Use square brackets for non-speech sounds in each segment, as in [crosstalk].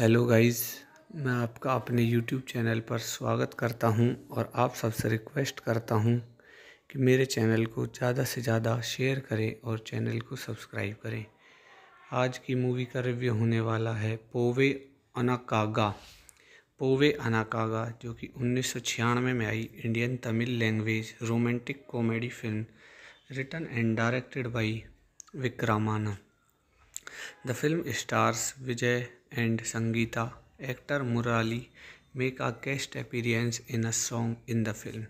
Hello guys मैं आपका अपने यूट्यूब चैनल पर स्वागत करता हूं और आप सबसे रिक्वेस्ट करता हूं कि मेरे चैनल को ज़्यादा से ज़्यादा शेयर करें और चैनल को सब्सक्राइब करें आज की मूवी का रिव्यू होने वाला है पोवे अनाकागा पोवे अनाकागा जो कि उन्नीस में आई Indian Tamil language romantic comedy film written and directed by Vikraman the film stars Vijay and Sangeeta, actor Murali make a guest appearance in a song in the film.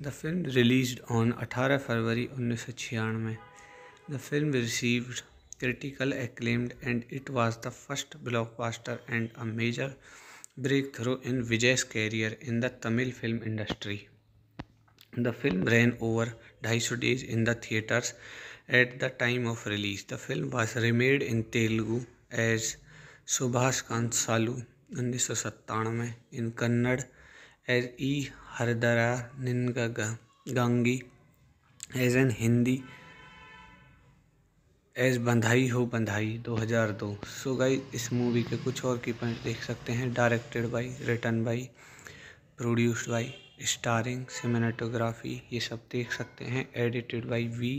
The film released on 18 February 1996. The film received critical acclaim and it was the first blockbuster and a major breakthrough in Vijay's career in the Tamil film industry. The film ran over 250 days in the theaters at the time of release. The film was remade in Telugu as Subhakankshalu उन्नीस सौ सत्तानवे in Kannada as Ee Hrudaya Ninagagi as in Hindi as Badhaai Ho Badhaai 2002 so guys इस movie के कुछ और की point देख सकते हैं directed by written by produced by starring cinematography ये सब देख सकते हैं edited by V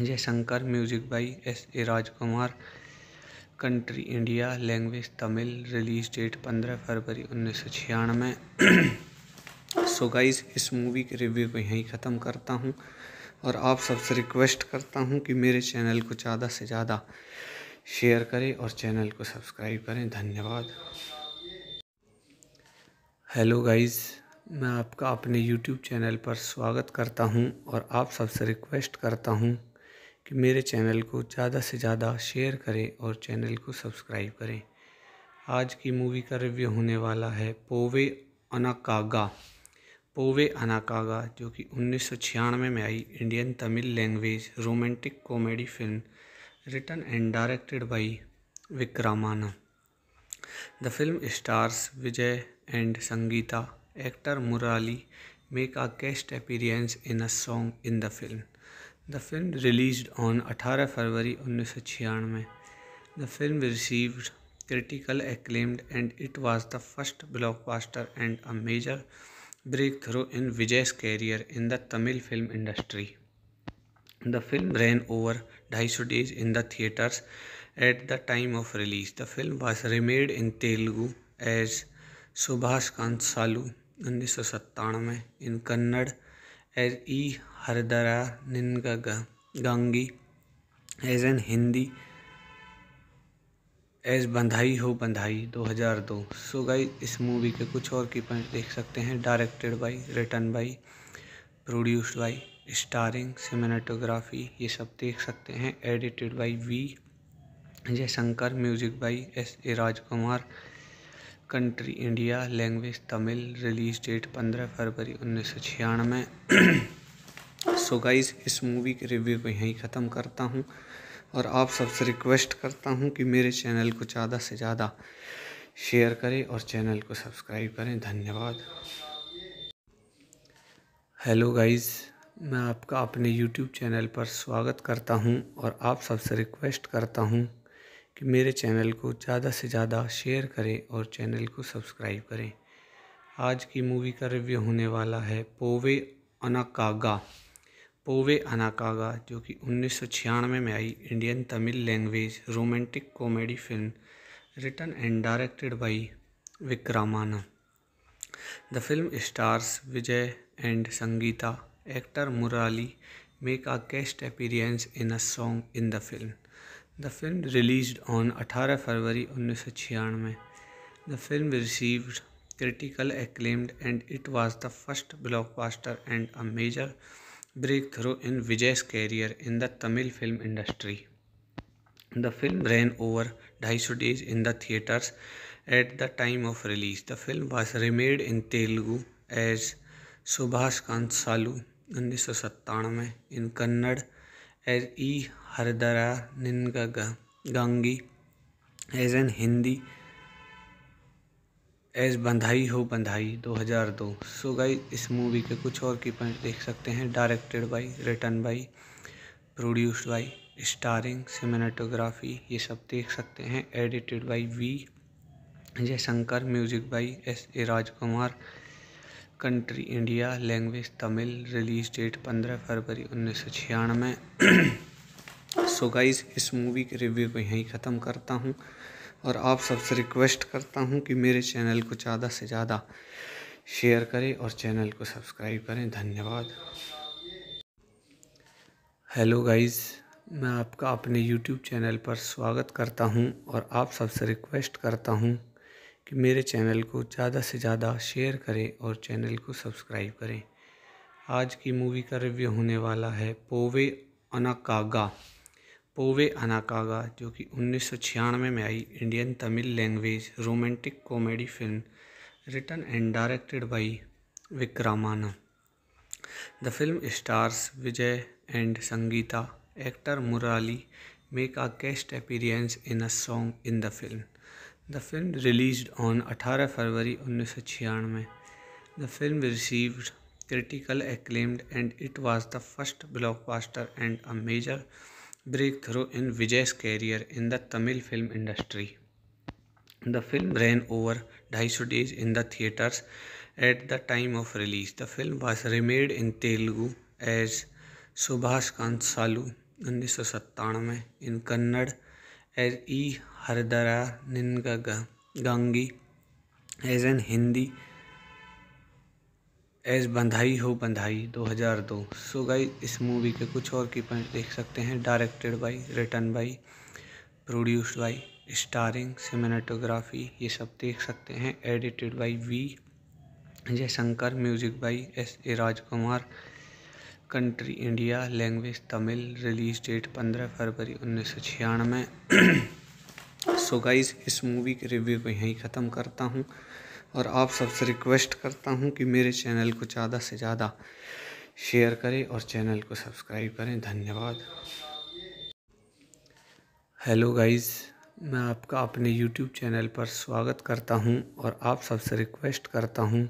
Jayashankar music by S A Rajkumar country India language Tamil release date पंद्रह फरवरी उन्नीस सौ छियानवे सो गाइज इस मूवी के रिव्यू को यहीं ख़त्म करता हूँ और आप सबसे रिक्वेस्ट करता हूँ कि मेरे चैनल को ज़्यादा से ज़्यादा शेयर करें और चैनल को सब्सक्राइब करें धन्यवाद हेलो गाइस मैं आपका अपने यूट्यूब चैनल पर स्वागत करता हूं और आप सबसे रिक्वेस्ट करता हूं कि मेरे चैनल को ज़्यादा से ज़्यादा शेयर करें और चैनल को सब्सक्राइब करें आज की मूवी का रिव्यू होने वाला है पोवे अनाकागा पोवे अनाकागा जो कि उन्नीस में आई Indian Tamil language romantic comedy film written and directed by Vikraman the film stars Vijay and Sangeetha actor Murali make a guest appearance in a song in the film the film release on अठारह फरवरी उन्नीस सौ छियानवे the film received critical acclaimed and it was the first blockbuster and a major breakthrough in Vijay's career in the Tamil film industry the film ran over ढाई सौ days in the theatres at the time of release the film was remade in Telugu as Subhash सालू उन्नीस सौ सत्तानवे in Kannada as Ee Hrudaya Ninagagi as in Hindi as Badhaai Ho Badhaai 2002 so guys इस movie के कुछ और की point देख सकते हैं directed by written by produced by starring cinematography ये सब देख सकते हैं edited by V Jayashankar music by S A Rajkumar country India language Tamil release date पंद्रह फरवरी उन्नीस सौ छियानवे सो गाइज इस मूवी के रिव्यू को यहीं ख़त्म करता हूँ और आप सबसे रिक्वेस्ट करता हूँ कि मेरे चैनल को ज़्यादा से ज़्यादा शेयर करें और चैनल को सब्सक्राइब करें धन्यवाद हेलो गाइस मैं आपका अपने यूट्यूब चैनल पर स्वागत करता हूं और आप सबसे रिक्वेस्ट करता हूं कि मेरे चैनल को ज़्यादा से ज़्यादा शेयर करें और चैनल को सब्सक्राइब करें आज की मूवी का रिव्यू होने वाला है पोवे अनाकागा पोवे अनाकागा जो कि उन्नीस में आई Indian Tamil language romantic comedy film written and directed by Vikraman the film stars Vijay and Sangeetha actor Murali make a guest appearance in a song in the film the film release on अठारह फरवरी उन्नीस सौ छियानवे the film received critical acclaimed and it was the first blockbuster and a major breakthrough in Vijay's career in the Tamil film industry the film ran over ढाई सौ days in the theatres at the time of release the film was remade in Telugu as Subhakankshalu उन्नीस सौ सत्तानवे in Kannada as Ee Hrudaya Ninagagi as in Hindi as Badhaai Ho Badhaai 2002 so guys इस movie के कुछ और की point देख सकते हैं directed by written by produced by starring cinematography ये सब देख सकते हैं edited by V Jayashankar music by S A Rajkumar country India language Tamil release date पंद्रह फरवरी उन्नीस सौ छियानवे सो [clears throat] गाइज इस मूवी के रिव्यू को यहीं ख़त्म करता हूँ और आप सबसे रिक्वेस्ट करता हूँ कि मेरे चैनल को ज़्यादा से ज़्यादा शेयर करें और चैनल को सब्सक्राइब करें धन्यवाद हेलो गाइस मैं आपका अपने यूट्यूब चैनल पर स्वागत करता हूं और आप सबसे रिक्वेस्ट करता हूं कि मेरे चैनल को ज़्यादा से ज़्यादा शेयर करें और चैनल को सब्सक्राइब करें आज की मूवी का रिव्यू होने वाला है पोवे अनाकागा पोवे अनाकागा जो कि उन्नीस में आई Indian Tamil language romantic comedy film written and directed by Vikraman the film stars Vijay and Sangeetha actor Murali make a guest appearance in a song in the film the film release on 18 फरवरी उन्नीस सौ छियानवे the film received critical acclaimed and it was the first blockbuster and a major breakthrough in Vijay's career in the Tamil film industry the film ran over ढाई सौ days in theatres at the time of release the film was remade in Telugu as Subhakankshalu उन्नीस सौ सत्तानवे in Kannada as Ee Hrudaya Ninagagi as in Hindi as Badhaai Ho Badhaai 2002 so guys इस movie के कुछ और की point देख सकते हैं directed by return by produced by starring cinematography ये सब देख सकते हैं edited by V Jayashankar music by S A Rajkumar country India language Tamil release date पंद्रह फरवरी उन्नीस सौ छियानवे सो [clears throat] गाइज इस मूवी के रिव्यू को यहीं ख़त्म करता हूँ और आप सबसे रिक्वेस्ट करता हूँ कि मेरे चैनल को ज़्यादा से ज़्यादा शेयर करें और चैनल को सब्सक्राइब करें धन्यवाद हेलो गाइस मैं आपका अपने यूट्यूब चैनल पर स्वागत करता हूं और आप सबसे रिक्वेस्ट करता हूं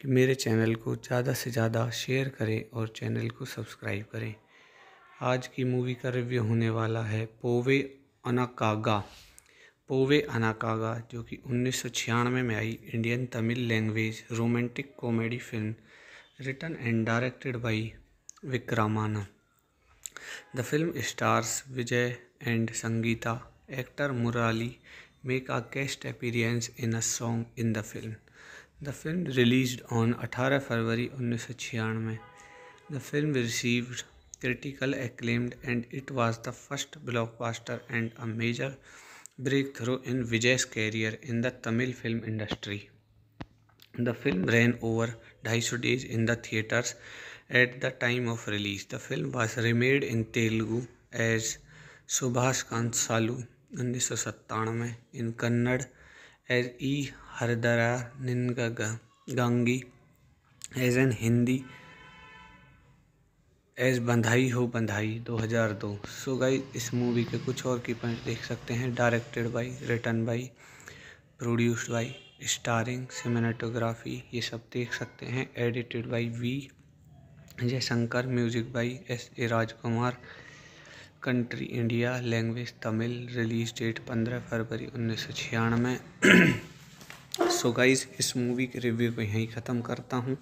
कि मेरे चैनल को ज़्यादा से ज़्यादा शेयर करें और चैनल को सब्सक्राइब करें आज की मूवी का रिव्यू होने वाला है पोवे अनाकागा पोवे अनाकागा जो कि उन्नीस सौ छियानवे में आई Indian Tamil language romantic comedy film return and directed by Vikraman the film stars Vijay and Sangeetha actor Murali make a guest appearance in a song in the film the film release on 18 February उन्नीस सौ छियानवे the film received critical acclaimed and it was the first blockbuster and a major breakthrough in Vijay's career in the Tamil film industry the film ran over ढाई सौ days in theatres at the time of release the film was remade in Telugu as Subhakankshalu उन्नीस सौ सत्तानवे in Kannada as Ee Hrudaya Ninagagi as in Hindi as Badhaai Ho Badhaai 2002 so guys इस movie के कुछ और की point देख सकते हैं directed by return by produced by starring cinematography ये सब देख सकते हैं edited by V Jayashankar music by S A Rajkumar country India language Tamil release date पंद्रह फरवरी उन्नीस सौ छियानवे सो [clears throat] गाइज इस मूवी के रिव्यू को यहीं ख़त्म करता हूँ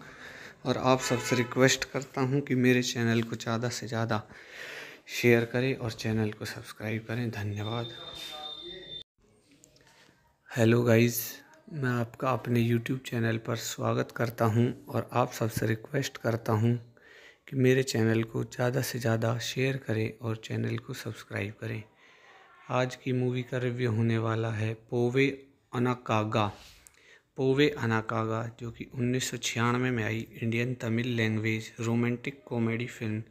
और आप सबसे रिक्वेस्ट करता हूँ कि मेरे चैनल को ज़्यादा से ज़्यादा शेयर करें और चैनल को सब्सक्राइब करें धन्यवाद हेलो गाइस मैं आपका अपने यूट्यूब चैनल पर स्वागत करता हूं और आप सबसे रिक्वेस्ट करता हूं कि मेरे चैनल को ज़्यादा से ज़्यादा शेयर करें और चैनल को सब्सक्राइब करें आज की मूवी का रिव्यू होने वाला है पोवे अनाकागा पोवे अनाकागा जो कि उन्नीस में आई Indian Tamil language romantic comedy film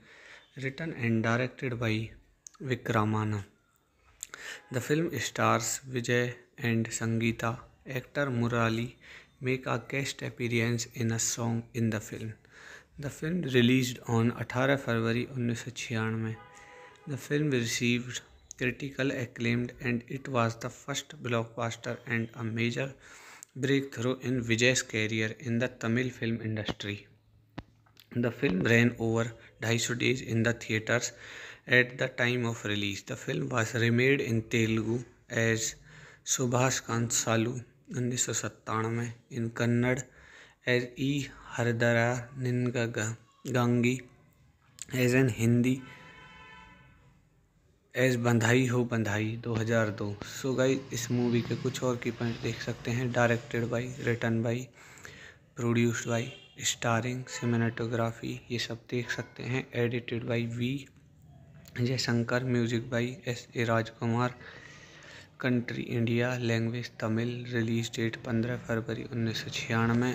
return and directed by Vikraman the film stars Vijay and Sangeetha actor Murali make a guest appearance in a song in the film the film release on 18 February उन्नीस the film received critical acclaimed and it was the first blockbuster and a major breakthrough in Vijay's career in the Tamil film industry the film ran over ढाई सौ days in the theatres at the time of release the film was remade in Telugu as Subhakankshalu उन्नीस सौ सत्तानवे in Kannada as Ee Hrudaya Ninagagi as in Hindi as Badhaai Ho Badhaai 2002 so guys इस movie के कुछ और की point देख सकते हैं directed by return by produced by starring cinematography ये सब देख सकते हैं edited by V Jayashankar music by S A Rajkumar country India language Tamil release date पंद्रह फरवरी उन्नीस सौ छियानवे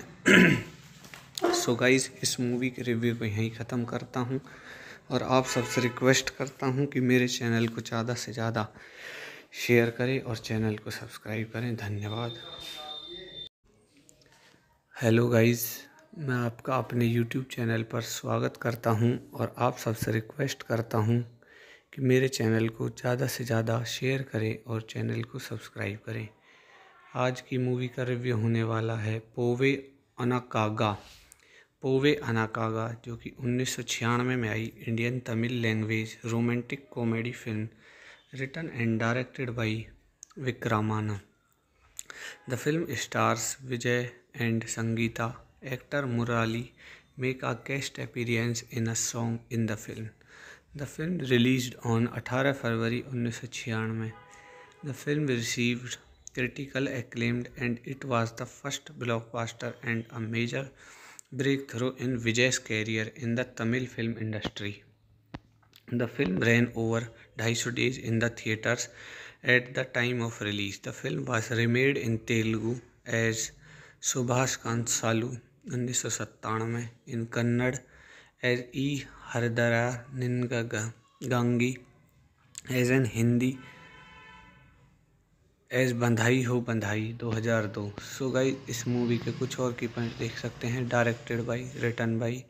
सो [clears throat] गाइज इस मूवी के रिव्यू को यहीं ख़त्म करता हूँ और आप सबसे रिक्वेस्ट करता हूँ कि मेरे चैनल को ज़्यादा से ज़्यादा शेयर करें और चैनल को सब्सक्राइब करें धन्यवाद हेलो गाइस मैं आपका अपने यूट्यूब चैनल पर स्वागत करता हूं और आप सबसे रिक्वेस्ट करता हूं कि मेरे चैनल को ज़्यादा से ज़्यादा शेयर करें और चैनल को सब्सक्राइब करें आज की मूवी का रिव्यू होने वाला है पोवे अनाकागा पोवे अनाकागा जो कि उन्नीस में, में आई Indian Tamil language romantic comedy film return and directed by Vikraman the film stars Vijay and Sangeetha actor Murali make a guest appearance in a song in the film the film release on 18 February उन्नीस सौ छियानवे the film received critical acclaimed and it was the first blockbuster and a major breakthrough in Vijay's career in the Tamil film industry the film ran over ढाई सौ days in the theatres at the time of release the film was remade in Telugu as Subhakankshalu उन्नीस सौ सत्तानवे in Kannada as Ee Hrudaya Ninagagi as in Hindi as Badhaai Ho Badhaai 2002 so guys इस movie के कुछ और की point देख सकते हैं directed by return by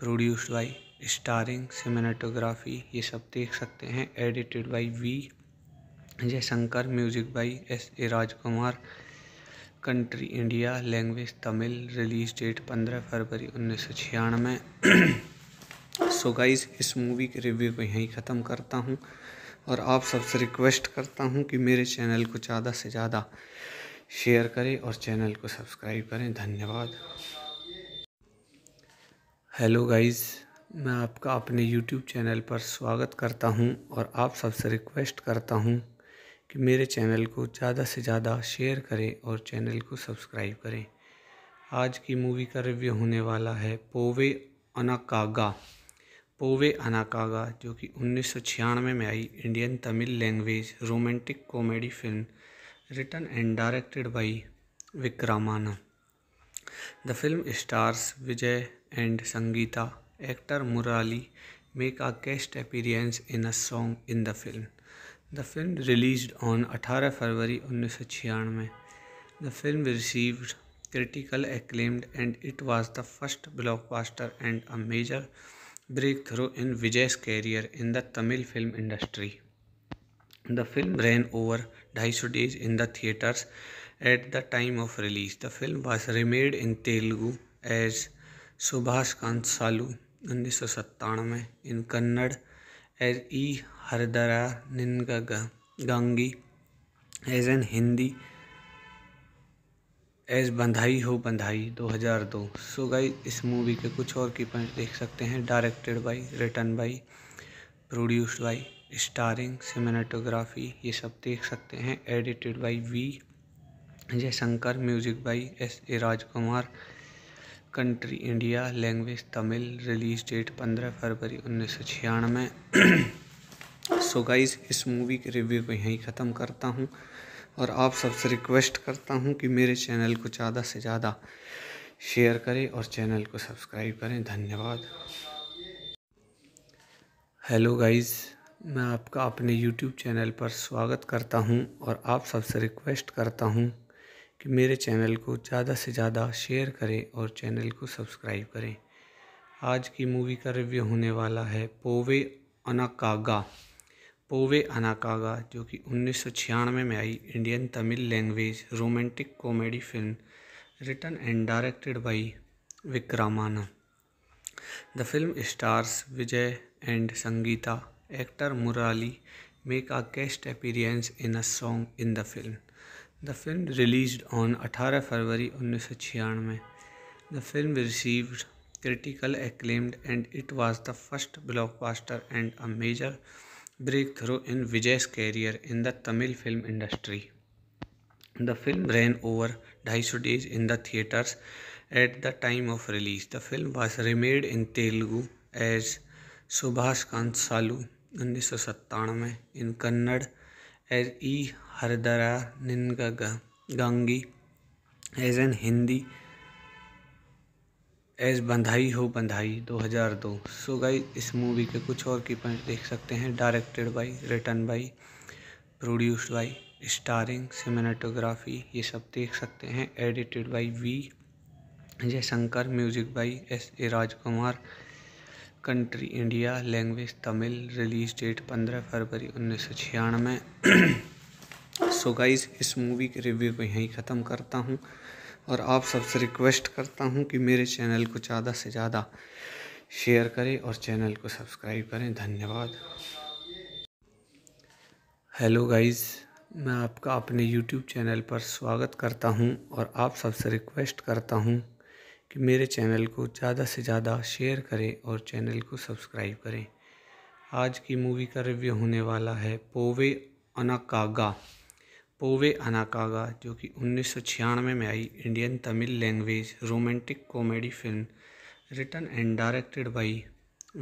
produced by starring cinematography ये सब देख सकते हैं edited by V Jayashankar music by S A Rajkumar country India language Tamil release date पंद्रह फरवरी उन्नीस सौ छियानवे सो [clears throat] गाइज इस मूवी के रिव्यू को यहीं ख़त्म करता हूँ और आप सबसे रिक्वेस्ट करता हूँ कि मेरे चैनल को ज़्यादा से ज़्यादा शेयर करें और चैनल को सब्सक्राइब करें धन्यवाद हेलो गाइस मैं आपका अपने यूट्यूब चैनल पर स्वागत करता हूं और आप सबसे रिक्वेस्ट करता हूं कि मेरे चैनल को ज़्यादा से ज़्यादा शेयर करें और चैनल को सब्सक्राइब करें आज की मूवी का रिव्यू होने वाला है पोवे अनाकागा पोवे अनाकागा जो कि उन्नीस में, में आई Indian Tamil language romantic comedy film return and directed by Vikraman the film stars Vijay and Sangeetha actor Murali make a guest appearance in a song in the film the film release on अठारह फरवरी उन्नीस सौ छियानवे the film received critical acclaimed and it was the first blockbuster and a major breakthrough in Vijay career in the Tamil film industry the film ran over ढाई सौ days in theatres at the time of release the film was remade in Telugu as Subhakankshalu उन्नीस सौ सत्तानवे in Kannada as Ee Hrudaya Ninagagi as in Hindi as Badhaai Ho Badhaai 2002 so guys इस movie के कुछ और की point देख सकते हैं directed by return by produced by starring cinematography ये सब देख सकते हैं edited by V Jayashankar music by S A Rajkumar country India language Tamil release date पंद्रह फरवरी उन्नीस सौ छियानवे सो [clears throat] गाइज इस मूवी के रिव्यू को यहीं ख़त्म करता हूँ और आप सबसे रिक्वेस्ट करता हूँ कि मेरे चैनल को ज़्यादा से ज़्यादा शेयर करें और चैनल को सब्सक्राइब करें धन्यवाद हेलो गाइस मैं आपका अपने यूट्यूब चैनल पर स्वागत करता हूं और आप सबसे रिक्वेस्ट करता हूं कि मेरे चैनल को ज़्यादा से ज़्यादा शेयर करें और चैनल को सब्सक्राइब करें आज की मूवी का रिव्यू होने वाला है पोवे अनाकागा पोवे अनाकागा जो कि उन्नीस में आई Indian Tamil language romantic comedy film return and directed by Vikraman the film stars Vijay and Sangeetha actor Murali make a guest appearance in a song in the film the film release on 18 February उन्नीस the film received critical acclaimed and it was the first blockbuster and a major breakthrough in Vijay career in the Tamil film industry the film ran over ढाई सौ days in the theatres at the time of release the film was remade in Telugu as Subhakankshalu उन्नीस सौ सत्तानवे in Kannada as Ee Hrudaya Ninagagi as in Hindi as Badhaai Ho Badhaai 2002 so guys इस movie के कुछ और की point देख सकते हैं directed by return by produced by starring cinematography ये सब देख सकते हैं edited by V Jayashankar music by S A Rajkumar country India language Tamil release date पंद्रह फरवरी उन्नीस सौ छियानवे सो [clears throat] गाइज इस मूवी के रिव्यू को यहीं ख़त्म करता हूँ और आप सबसे रिक्वेस्ट करता हूँ कि मेरे चैनल को ज़्यादा से ज़्यादा शेयर करें और चैनल को सब्सक्राइब करें धन्यवाद हेलो गाइस मैं आपका अपने यूट्यूब चैनल पर स्वागत करता हूं और आप सबसे रिक्वेस्ट करता हूं कि मेरे चैनल को ज़्यादा से ज़्यादा शेयर करें और चैनल को सब्सक्राइब करें आज की मूवी का रिव्यू होने वाला है पोवे अनाकागा पोवे अनाकागा जो कि उन्नीस में आई Indian Tamil language romantic comedy film return and directed by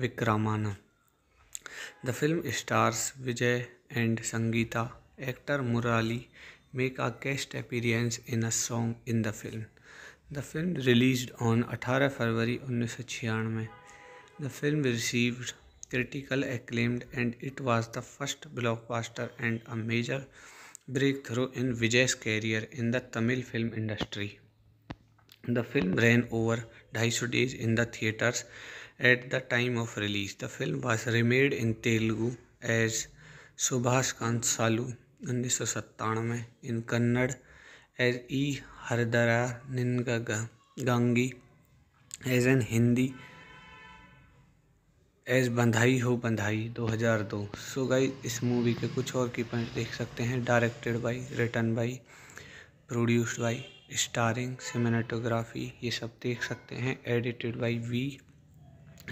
Vikraman the film stars Vijay and Sangeetha actor Murali make a guest appearance in a song in the film the film release on 18 February उन्नीस सौ छियानवे the film received critical acclaimed and it was the first blockbuster and a major breakthrough in Vijay's career in the Tamil film industry the film ran over ढाई सौ days in the theatres at the time of release the film was remade in Telugu as Subhakankshalu उन्नीस सौ सत्तानवे in Kannada as Ee Hrudaya Ninagagi as in Hindi as Badhaai Ho Badhaai 2002 so guys इस movie के कुछ और की point देख सकते हैं directed by return by produced by starring cinematography ये सब देख सकते हैं edited by V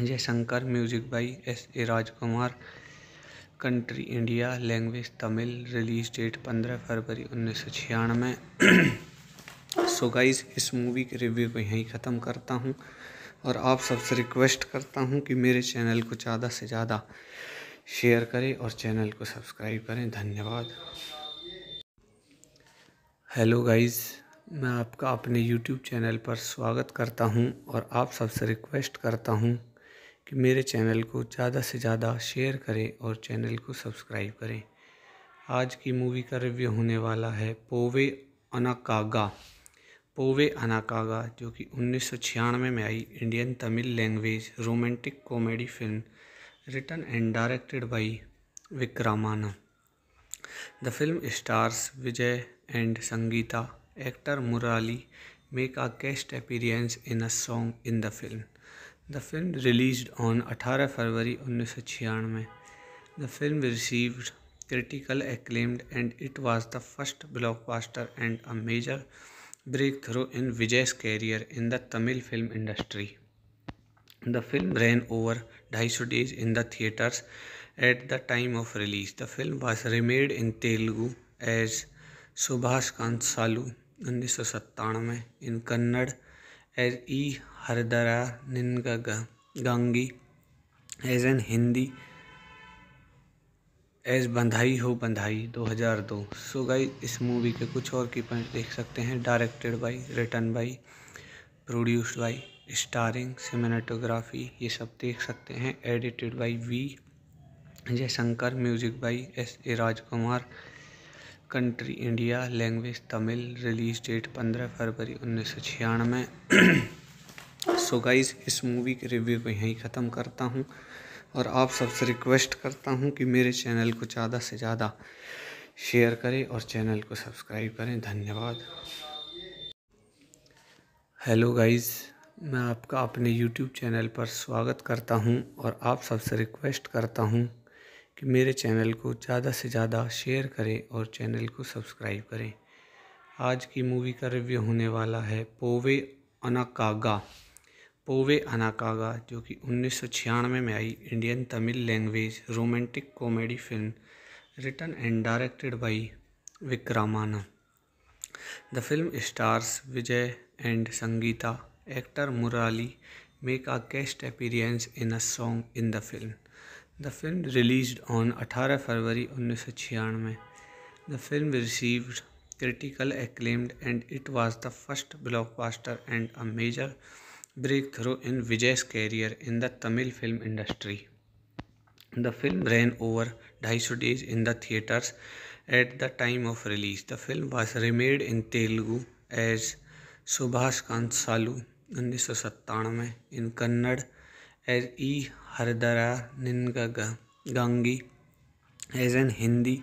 Jayashankar music by S A Rajkumar country India language Tamil release date पंद्रह फरवरी उन्नीस सौ छियानवे सो [clears throat] गाइज इस मूवी के रिव्यू को यहीं ख़त्म करता हूँ और आप सबसे रिक्वेस्ट करता हूँ कि मेरे चैनल को ज़्यादा से ज़्यादा शेयर करें और चैनल को सब्सक्राइब करें धन्यवाद हेलो गाइस मैं आपका अपने यूट्यूब चैनल पर स्वागत करता हूं और आप सबसे रिक्वेस्ट करता हूं कि मेरे चैनल को ज़्यादा से ज़्यादा शेयर करें और चैनल को सब्सक्राइब करें आज की मूवी का रिव्यू होने वाला है पोवे अनाकागा पोवे अनाकागा जो कि उन्नीस में, में आई Indian Tamil language romantic comedy film return and directed by Vikraman the film stars Vijay and Sangeetha actor Murali make a guest appearance in a song in the film the film release on अठारह फरवरी उन्नीस सौ छियानवे the film received critical acclaimed and it was the first blockbuster and a major breakthrough in Vijay's career in the Tamil film industry the film ran over ढाई सौ days in the theatres at the time of release the film was remade in Telugu as Subhash सालू उन्नीस सौ सत्तानवे in Kannada as Ee Hrudaya Ninagagi as in Hindi as Badhaai Ho Badhaai 2002 so guys इस movie के कुछ और की point देख सकते हैं directed by return by produced by starring cinematography ये सब देख सकते हैं edited by V Jayashankar music by S A Rajkumar country India language Tamil release date पंद्रह फरवरी उन्नीस सौ छियानवे सो [clears throat] गाइज इस मूवी के रिव्यू को यहीं ख़त्म करता हूँ और आप सबसे रिक्वेस्ट करता हूँ कि मेरे चैनल को ज़्यादा से ज़्यादा शेयर करें और चैनल को सब्सक्राइब करें धन्यवाद हेलो गाइस मैं आपका अपने यूट्यूब चैनल पर स्वागत करता हूं और आप सबसे रिक्वेस्ट करता हूं कि मेरे चैनल को ज़्यादा से ज़्यादा शेयर करें और चैनल को सब्सक्राइब करें आज की मूवी का रिव्यू होने वाला है पोवे अनाकागा पोवे अनाकागा जो कि उन्नीस में आई Indian Tamil language romantic comedy film written and directed by Vikraman the film stars Vijay and Sangita actor Murali make a guest appearance in a song in the film the film release on अठारह फरवरी उन्नीस सौ छियानवे the film received critical acclaimed and it was the first blockbuster and a major breakthrough in Vijay's career in the Tamil film industry the film ran over ढाई सौ days in the theatres at the time of release the film was remade in Telugu as Subhakankshalu उन्नीस सौ सत्तानवे in Kannada as Ee Hrudaya Ninagagi as in Hindi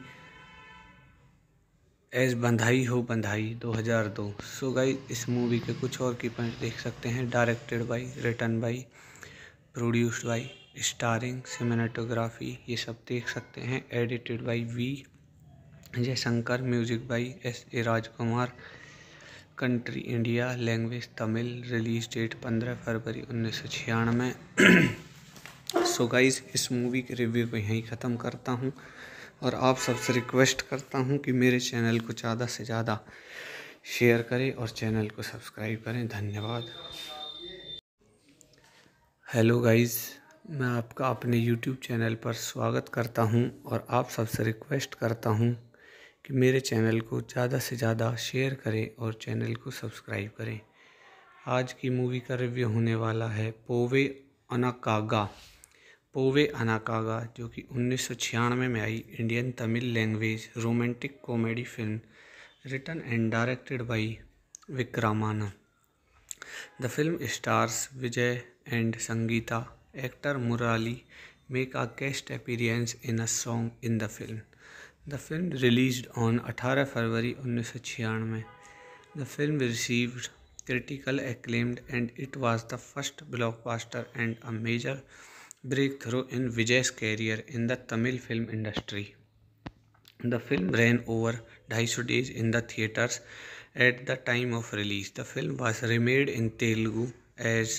as Badhaai Ho Badhaai 2002 so guys इस movie के कुछ और की point देख सकते हैं directed by written by produced by starring cinematography ये सब देख सकते हैं edited by V Jayashankar music by S A Rajkumar country India language Tamil release date पंद्रह फरवरी उन्नीस सौ छियानवे सो [clears throat] गाइज इस मूवी के रिव्यू को यहीं ख़त्म करता हूँ और आप सबसे रिक्वेस्ट करता हूँ कि मेरे चैनल को ज़्यादा से ज़्यादा शेयर करें और चैनल को सब्सक्राइब करें धन्यवाद हेलो गाइस मैं आपका अपने यूट्यूब चैनल पर स्वागत करता हूं और आप सबसे रिक्वेस्ट करता हूं कि मेरे चैनल को ज़्यादा से ज़्यादा शेयर करें और चैनल को सब्सक्राइब करें आज की मूवी का रिव्यू होने वाला है पोवे अनाकागा पोवे अनाकागा जो कि उन्नीस में आई Indian Tamil language romantic comedy film written and directed by Vikraman the film stars Vijay and Sangita actor Murali make a guest appearance in a song in the film the film release on अठारह फरवरी उन्नीस the film received critical acclaimed and it was the first blockbuster and a major breakthrough in Vijay's career in the Tamil film industry the film ran over ढाई सौ days in the theatres at the time of release the film was remade in Telugu as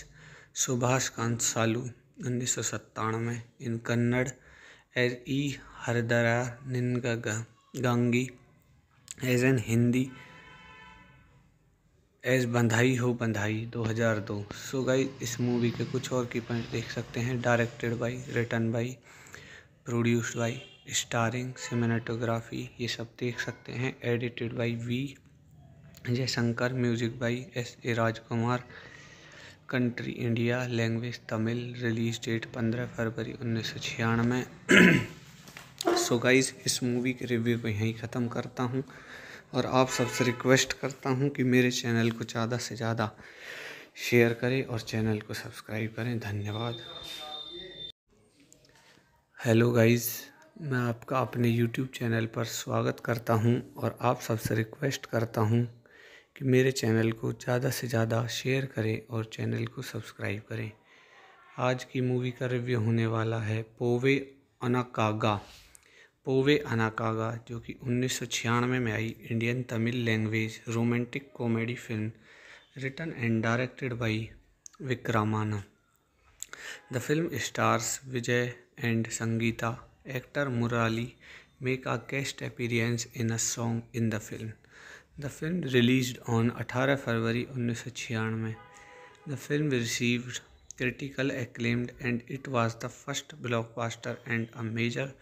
Subhakankshalu उन्नीस सौ सत्तानवे in Kannada as Ee Hrudaya Ninagagi as in Hindi as Badhaai Ho Badhaai 2002 so guys इस movie के कुछ और की point देख सकते हैं directed by written by produced by starring cinematography ये सब देख सकते हैं edited by V Jayashankar music by S A Rajkumar country India language Tamil release date पंद्रह फरवरी उन्नीस सौ छियानवे सो [clears throat] गाइज इस मूवी के रिव्यू को यहीं ख़त्म करता हूँ और आप सबसे रिक्वेस्ट करता हूँ कि मेरे चैनल को ज़्यादा से ज़्यादा शेयर करें और चैनल को सब्सक्राइब करें धन्यवाद हेलो गाइस मैं आपका अपने यूट्यूब चैनल पर स्वागत करता हूं और आप सबसे रिक्वेस्ट करता हूं कि मेरे चैनल को ज़्यादा से ज़्यादा शेयर करें और चैनल को सब्सक्राइब करें आज की मूवी का रिव्यू होने वाला है पोवे अनाकागा पोवे अनाकागा जो कि उन्नीस में आई Indian Tamil language romantic comedy film written and directed by Vikraman the film stars Vijay and Sangita actor Murali make a guest appearance in a song in the film the film release on अठारह फरवरी उन्नीस सौ the film received critical acclaimed and it was the first blockbuster and a major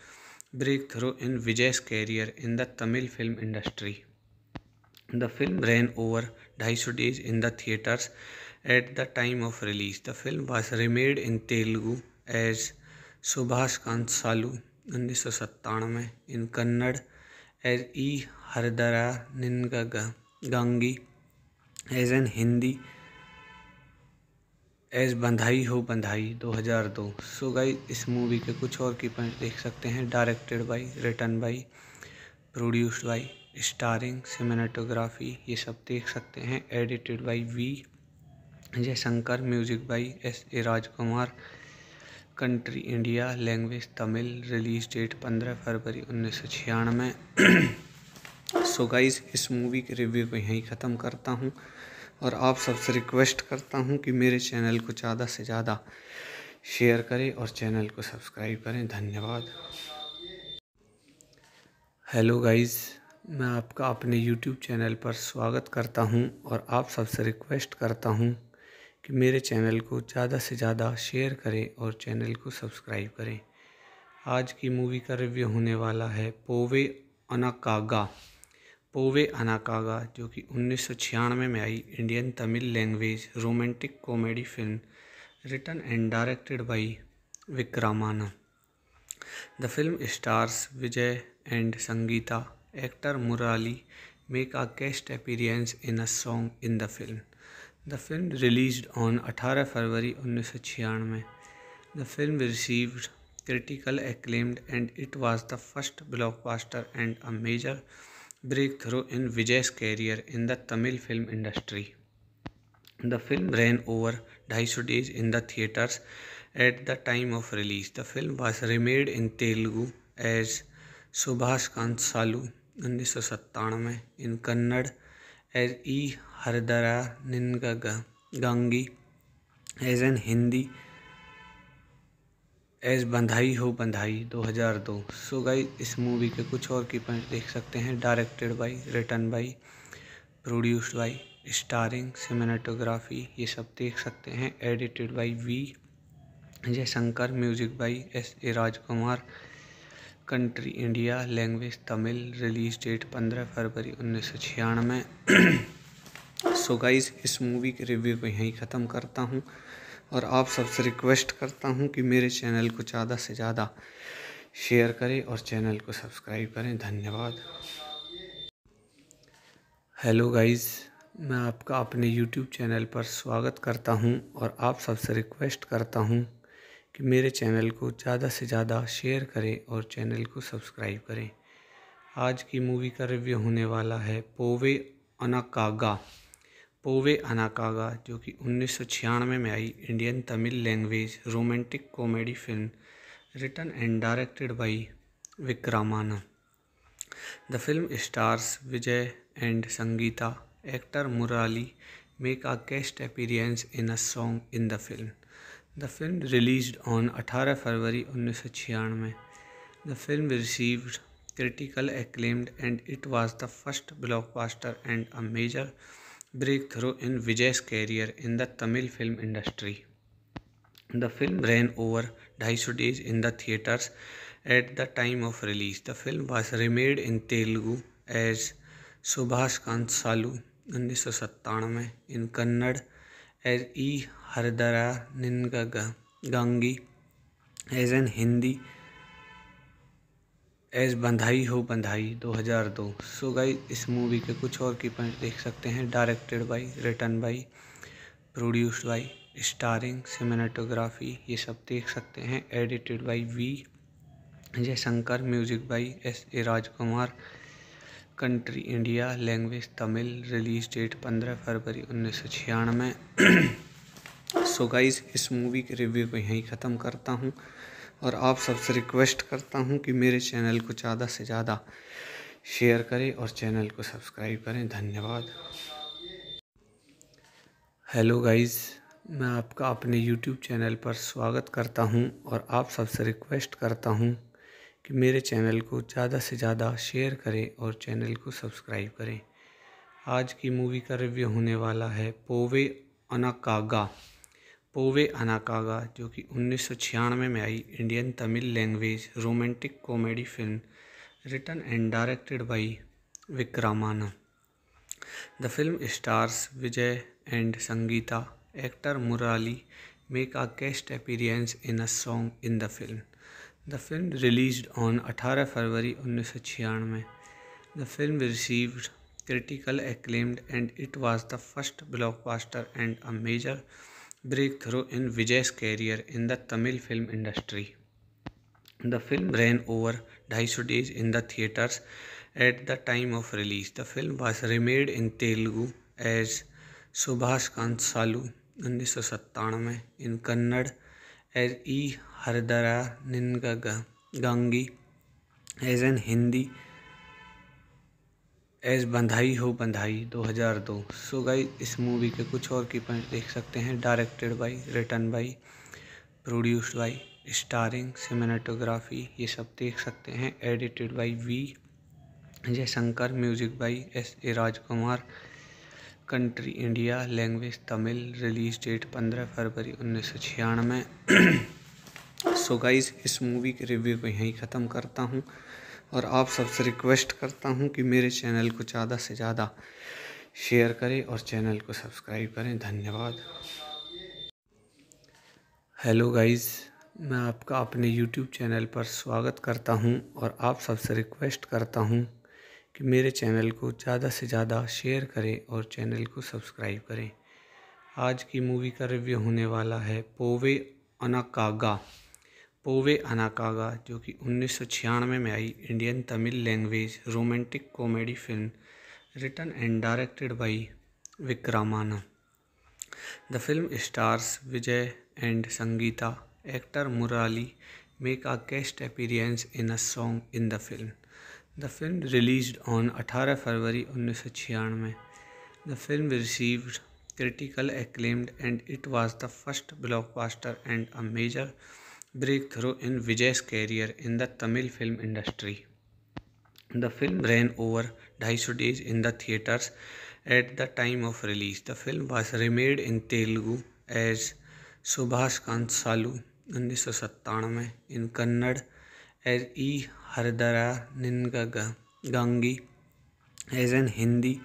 breakthrough in Vijay's career in the Tamil film industry the film ran over ढाई सौ days in the theatres at the time of release the film was remade in Telugu as Subhakankshalu उन्नीस सौ सत्तानवे in Kannada as Ee Hrudaya Ninagagi as in Hindi as Badhaai Ho Badhaai 2002 so guys इस movie के कुछ और की point देख सकते हैं directed by written by produced by starring cinematography ये सब देख सकते हैं edited by V Jayashankar music by S A Rajkumar country India language Tamil release date पंद्रह फरवरी उन्नीस सौ छियानवे सो [clears throat] गाइज इस मूवी के रिव्यू को यहीं ख़त्म करता हूँ और आप सबसे रिक्वेस्ट करता हूँ कि मेरे चैनल को ज़्यादा से ज़्यादा शेयर करें और चैनल को सब्सक्राइब करें धन्यवाद हेलो गाइस मैं आपका अपने यूट्यूब चैनल पर स्वागत करता हूं और आप सबसे रिक्वेस्ट करता हूं कि मेरे चैनल को ज़्यादा से ज़्यादा शेयर करें और चैनल को सब्सक्राइब करें आज की मूवी का रिव्यू होने वाला है पोवे अनाकागा पोवे अनाकागा जो कि उन्नीस में आई Indian Tamil language romantic comedy film written and directed by Vikraman the film stars Vijay and Sangita actor Murali make a guest appearance in a song in the film the film release on 18 February उन्नीस the film received critical acclaimed and it was the first blockbuster and a major breakthrough in Vijay's career in the Tamil film industry the film ran over ढाई सौ days in the theatres at the time of release the film was remade in Telugu as Subhakankshalu उन्नीस सौ सत्तानवे in Kannada as Ee Hrudaya Ninagagi as in Hindi as Badhaai Ho Badhaai 2002 so guys इस movie के कुछ और की point देख सकते हैं directed by written by produced by starring cinematography ये सब देख सकते हैं edited by V Jayashankar music by S A Rajkumar country India language Tamil release date पंद्रह फरवरी उन्नीस सौ छियानवे सो [clears throat] गाइज इस मूवी के रिव्यू को यहीं ख़त्म करता हूँ और आप सबसे रिक्वेस्ट करता हूँ कि मेरे चैनल को ज़्यादा से ज़्यादा शेयर करें और चैनल को सब्सक्राइब करें धन्यवाद हेलो गाइस मैं आपका अपने यूट्यूब चैनल पर स्वागत करता हूं और आप सबसे रिक्वेस्ट करता हूं कि मेरे चैनल को ज़्यादा से ज़्यादा शेयर करें और चैनल को सब्सक्राइब करें आज की मूवी का रिव्यू होने वाला है पोवे अनाकागा पोवे अनाकागा जो कि उन्नीस सौ छियानवे में आई Indian Tamil language romantic comedy film written and directed by Vikraman the film stars Vijay and Sangita actor Murali make a guest appearance in a song in the film the film release on अठारह फरवरी उन्नीस सौ छियानवे the film received critical acclaimed and it was the first blockbuster and a major breakthrough in Vijay's career in the Tamil film industry the film ran over ढाई सौ days in the theatres at the time of release the film was remade in Telugu as Subhakankshalu उन्नीस सौ सत्तानवे in Kannada as Ee Hrudaya Ninagagi as in Hindi as Badhaai Ho Badhaai 2002 so guys इस movie के कुछ और की point देख सकते हैं directed by written by produced by starring cinematography ये सब देख सकते हैं edited by V Jayashankar music by S A Rajkumar country India language Tamil release date पंद्रह फरवरी उन्नीस सौ छियानवे सो [clears throat] गाइज इस मूवी के रिव्यू को यहीं ख़त्म करता हूँ और आप सबसे रिक्वेस्ट करता हूँ कि मेरे चैनल को ज़्यादा से ज़्यादा शेयर करें और चैनल को सब्सक्राइब करें धन्यवाद हेलो गाइस मैं आपका अपने यूट्यूब चैनल पर स्वागत करता हूं और आप सबसे रिक्वेस्ट करता हूं कि मेरे चैनल को ज़्यादा से ज़्यादा शेयर करें और चैनल को सब्सक्राइब करें आज की मूवी का रिव्यू होने वाला है पोवे अनाकागा पोवे अनाकागा जो कि उन्नीस सौ छियानवे में आई Indian Tamil language romantic comedy film written and directed by Vikraman the film stars Vijay and Sangita actor Murali make a guest appearance in a song in the film the film release on अठारह फरवरी उन्नीस सौ छियानवे the film received critical acclaimed and it was the first blockbuster and a major breakthrough in Vijay's career in the Tamil film industry the film ran over ढाई सौ days in the theatres at the time of release the film was remade in Telugu as Subhakankshalu उन्नीस सौ सत्तानवे in Kannada as Ee Hrudaya Ninagagi as in Hindi as Badhaai Ho Badhaai 2002 so guys इस movie के कुछ और की point देख सकते हैं directed by written by produced by starring cinematography ये सब देख सकते हैं edited by V Jayashankar music by S A Rajkumar country India language Tamil release date पंद्रह फरवरी उन्नीस सौ छियानवे सो [clears throat] गाइज इस मूवी के रिव्यू को यहीं ख़त्म करता हूँ और आप सबसे रिक्वेस्ट करता हूँ कि मेरे चैनल को ज़्यादा से ज़्यादा शेयर करें और चैनल को सब्सक्राइब करें धन्यवाद हेलो गाइस मैं आपका अपने यूट्यूब चैनल पर स्वागत करता हूं और आप सबसे रिक्वेस्ट करता हूं कि मेरे चैनल को ज़्यादा से ज़्यादा शेयर करें और चैनल को सब्सक्राइब करें आज की मूवी का रिव्यू होने वाला है पोवे अनाकागा पोवे अनाकागा जो कि उन्नीस सौ छियानवे में आई Indian Tamil language romantic comedy film written and directed by Vikraman the film stars Vijay and Sangita actor Murali make a guest appearance in a song in the film the film release on अठारह फरवरी उन्नीस सौ छियानवे the film received critical acclaimed and it was the first blockbuster and a major breakthrough in Vijay's career in the Tamil film industry the film ran over ढाई सौ days in the theatres at the time of release the film was remade in Telugu as Subhakankshalu उन्नीस सौ सत्तानवे in Kannada as Ee Hrudaya Ninagagi as in Hindi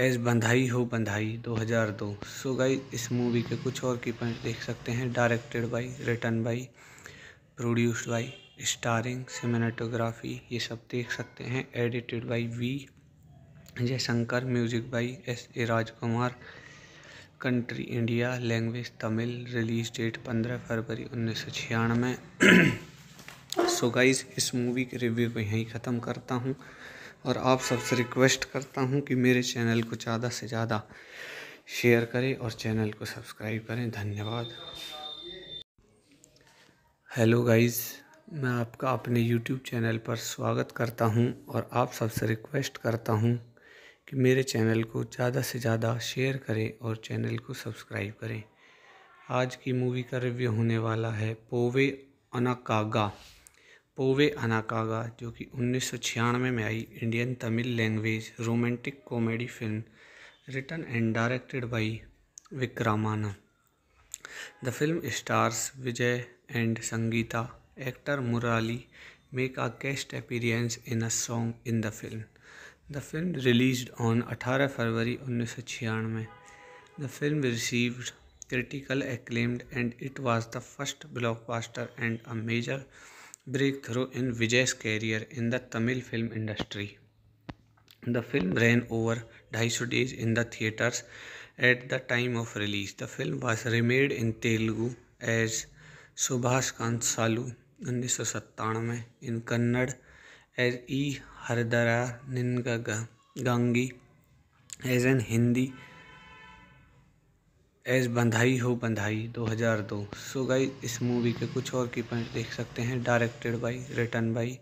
as Badhaai Ho Badhaai 2002 so guys इस movie के कुछ और की point देख सकते हैं directed by written by produced by starring cinematography ये सब देख सकते हैं edited by V Jayashankar music by S A Rajkumar country India language Tamil release date पंद्रह फरवरी उन्नीस सौ छियानवे सो [coughs] गाइज इस मूवी के रिव्यू को यहीं ख़त्म करता हूँ और आप सबसे रिक्वेस्ट करता हूँ कि मेरे चैनल को ज़्यादा से ज़्यादा शेयर करें और चैनल को सब्सक्राइब करें धन्यवाद हेलो गाइस मैं आपका अपने यूट्यूब चैनल पर स्वागत करता हूं और आप सबसे रिक्वेस्ट करता हूं कि मेरे चैनल को ज़्यादा से ज़्यादा शेयर करें और चैनल को सब्सक्राइब करें आज की मूवी का रिव्यू होने वाला है पोवे अनाकागा पोवे अनाकागा जो कि उन्नीस सौ छियानवे में आई Indian Tamil language romantic comedy film written and directed by Vikraman the film stars Vijay and Sangita actor Murali make a guest appearance in a song in the film the film release on अठारह फरवरी उन्नीस सौ छियानवे the film received critical acclaimed and it was the first blockbuster and a major breakthrough in Vijay's career in the Tamil film industry the film ran over ढाई सौ days in the theatres at the time of release the film was remade in Telugu as Subhakankshalu उन्नीस सौ सत्तानवे in Kannada as Ee Hrudaya Ninagagi as in Hindi as Badhaai Ho Badhaai 2002 so guys इस movie के कुछ और की point देख सकते हैं directed by return by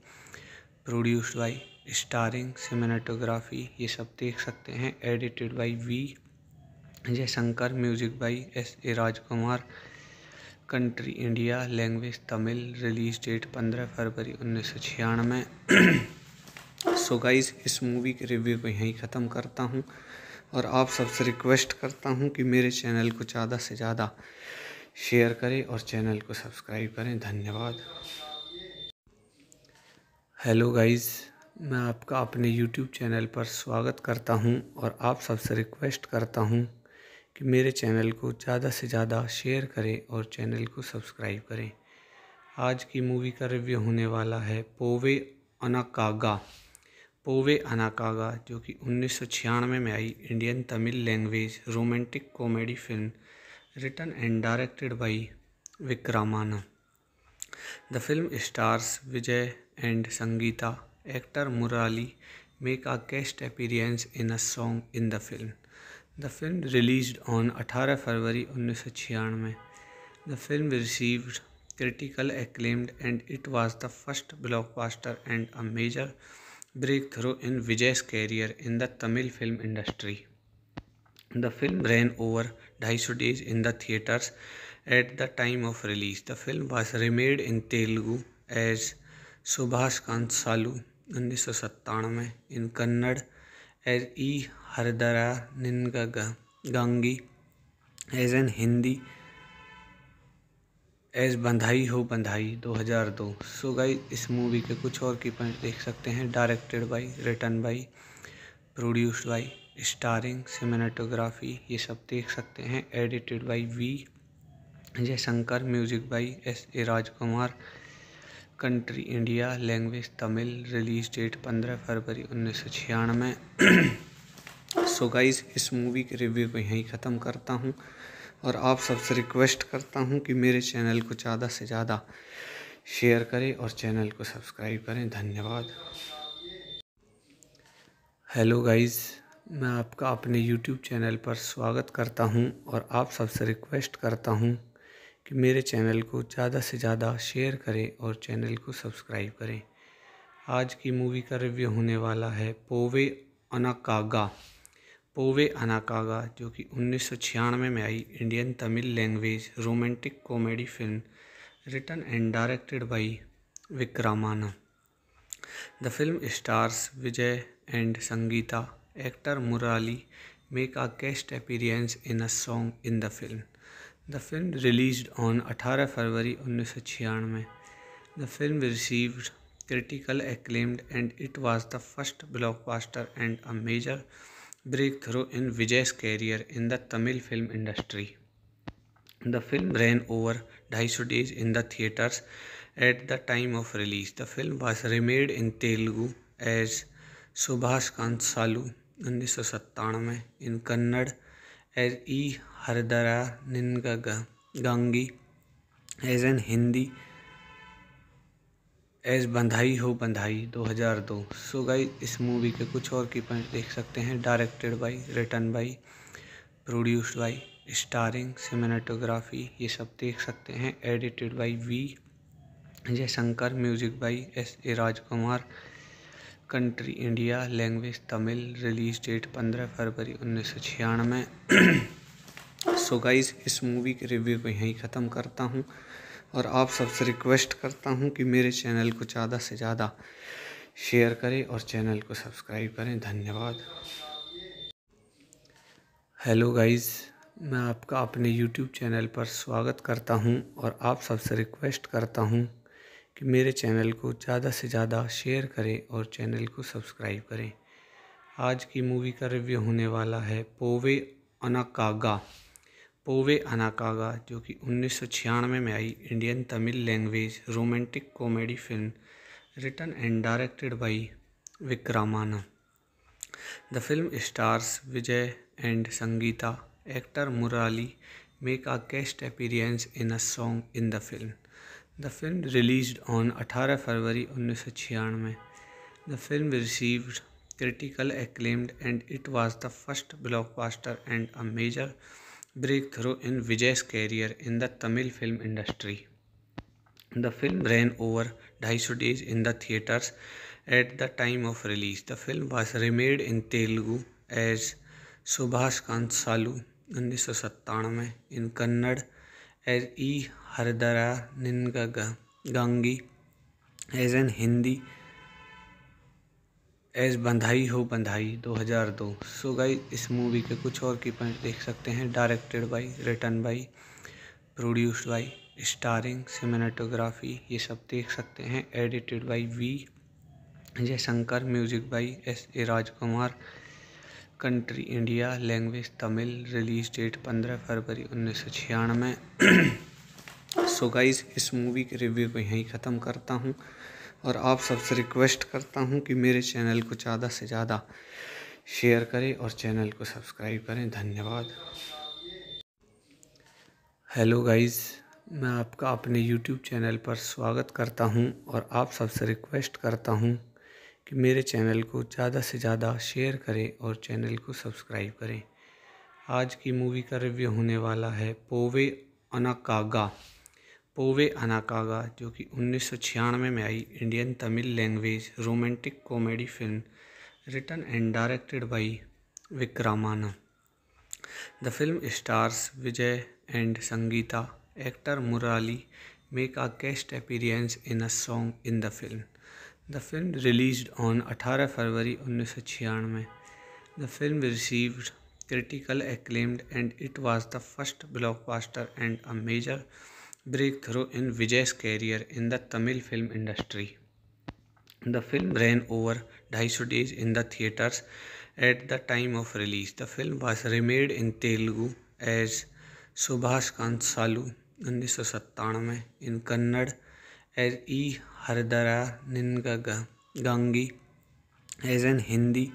produced by starring cinematography ये सब देख सकते हैं edited by V Jayashankar music by S A Rajkumar country India language Tamil release date पंद्रह फरवरी उन्नीस सौ छियानवे सो [clears throat] गाइज इस मूवी के रिव्यू को यहीं ख़त्म करता हूँ और आप सबसे रिक्वेस्ट करता हूँ कि मेरे चैनल को ज़्यादा से ज़्यादा शेयर करें और चैनल को सब्सक्राइब करें धन्यवाद हेलो गाइस मैं आपका अपने यूट्यूब चैनल पर स्वागत करता हूं और आप सबसे रिक्वेस्ट करता हूं कि मेरे चैनल को ज़्यादा से ज़्यादा शेयर करें और चैनल को सब्सक्राइब करें आज की मूवी का रिव्यू होने वाला है पोवे अनाकागा पोवे अनाकागा जो कि उन्नीस सौ छियानवे में आई Indian Tamil language romantic comedy film return and directed by Vikraman the film stars Vijay and Sangeetha actor Murali make a guest appearance in a song in the film the film release on अठारह फरवरी उन्नीस सौ छियानवे the film received critical acclaimed and it was the first blockbuster and a major breakthrough in Vijay's career in the Tamil film industry the film ran over ढाई सौ days in the theatres at the time of release the film was remade in Telugu as Subhakankshalu उन्नीस सौ सत्तानवे in Kannada as Ee Hrudaya Ninagagi as in Hindi as Badhaai Ho Badhaai 2002 so guys इस movie के कुछ और की point देख सकते हैं directed by return by produced by starring cinematography ये सब देख सकते हैं edited by V Jayashankar music by S A Rajkumar country India language Tamil release date पंद्रह फरवरी उन्नीस सौ छियानवे सो [clears throat] गाइज इस मूवी के रिव्यू को यहीं ख़त्म करता हूँ और आप सबसे रिक्वेस्ट करता हूँ कि मेरे चैनल को ज़्यादा से ज़्यादा शेयर करें और चैनल को सब्सक्राइब करें धन्यवाद हेलो गाइस मैं आपका अपने यूट्यूब चैनल पर स्वागत करता हूं और आप सबसे रिक्वेस्ट करता हूं कि मेरे चैनल को ज़्यादा से ज़्यादा शेयर करें और चैनल को सब्सक्राइब करें आज की मूवी का रिव्यू होने वाला है पोवे अनाकागा पोवे अनाकागा जो कि उन्नीस सौ छियानवे में आई Indian Tamil language romantic comedy film return and directed by Vikraman the film stars Vijay and Sangeetha actor Murali make a guest appearance in a song in the film the film release on अठारह फरवरी उन्नीस सौ छियानवे the film received critical acclaimed and it was the first blockbuster and a major breakthrough in Vijay career in the Tamil film industry the film ran over ढाई सौ days in the theatres at the time of release the film was remade in Telugu as Subhakankshalu उन्नीस सौ सत्तानवे in Kannada as Ee Hrudaya Ninagagi as in Hindi as Badhaai Ho Badhaai 2002 so guys इस movie के कुछ और की point देख सकते हैं directed by return by produced by starring cinematography ये सब देख सकते हैं edited by V Jayashankar music by S A Rajkumar country India language Tamil release date पंद्रह फरवरी उन्नीस सौ छियानवे सो [clears throat] गाइज इस मूवी के रिव्यू को यहीं ख़त्म करता हूँ और आप सबसे रिक्वेस्ट करता हूँ कि मेरे चैनल को ज़्यादा से ज़्यादा शेयर करें और चैनल को सब्सक्राइब करें धन्यवाद हेलो गाइस मैं आपका अपने यूट्यूब चैनल पर स्वागत करता हूं और आप सबसे रिक्वेस्ट करता हूं कि मेरे चैनल को ज़्यादा से ज़्यादा शेयर करें और चैनल को सब्सक्राइब करें आज की मूवी का रिव्यू होने वाला है पोवे अनाकागा पोवे अनाकागा जो कि उन्नीस में आई Indian Tamil language romantic comedy film return and directed by Vikraman the film stars Vijay and Sangeetha actor Murali make a guest appearance in a song in the film the film release on 18 फरवरी उन्नीस the film received critical acclaimed and it was the first blockbuster and a major breakthrough in Vijay career in the Tamil film industry the film ran over ढाई सौ days in the theatres at the time of release the film was remade in Telugu as Subhakankshalu उन्नीस सौ सत्तानवे in Kannada as Ee Hrudaya Ninagagi as in Hindi as Badhaai Ho Badhaai 2002 so guys इस movie के कुछ और की point देख सकते हैं directed by return by produced by starring cinematography ये सब देख सकते हैं edited by V Jayashankar music by S A Rajkumar country India language Tamil release date पंद्रह फरवरी उन्नीस सौ छियानवे सो [clears throat] गाइज इस मूवी के रिव्यू को यहीं ख़त्म करता हूँ और आप सबसे रिक्वेस्ट करता हूँ कि मेरे चैनल को ज़्यादा से ज़्यादा शेयर करें और चैनल को सब्सक्राइब करें धन्यवाद हेलो गाइस मैं आपका अपने यूट्यूब चैनल पर स्वागत करता हूं और आप सबसे रिक्वेस्ट करता हूं कि मेरे चैनल को ज़्यादा से ज़्यादा शेयर करें और चैनल को सब्सक्राइब करें आज की मूवी का रिव्यू होने वाला है पोवे अनाकागा ओवे अनाकागा जो कि उन्नीस में आई Indian Tamil language romantic comedy film return and directed by Vikraman the film stars Vijay and Sangeetha actor Murali make a guest appearance in a song in the film the film release on 18 फरवरी उन्नीस the film received critical acclaimed and it was the first blockbuster and a major breakthrough in Vijay career in the Tamil film industry the film ran over ढाई सौ days in the theatres at the time of release the film was remade in Telugu as Subhakankshalu उन्नीस सौ सत्तानवे in Kannada as Ee Hrudaya Ninagagi as in Hindi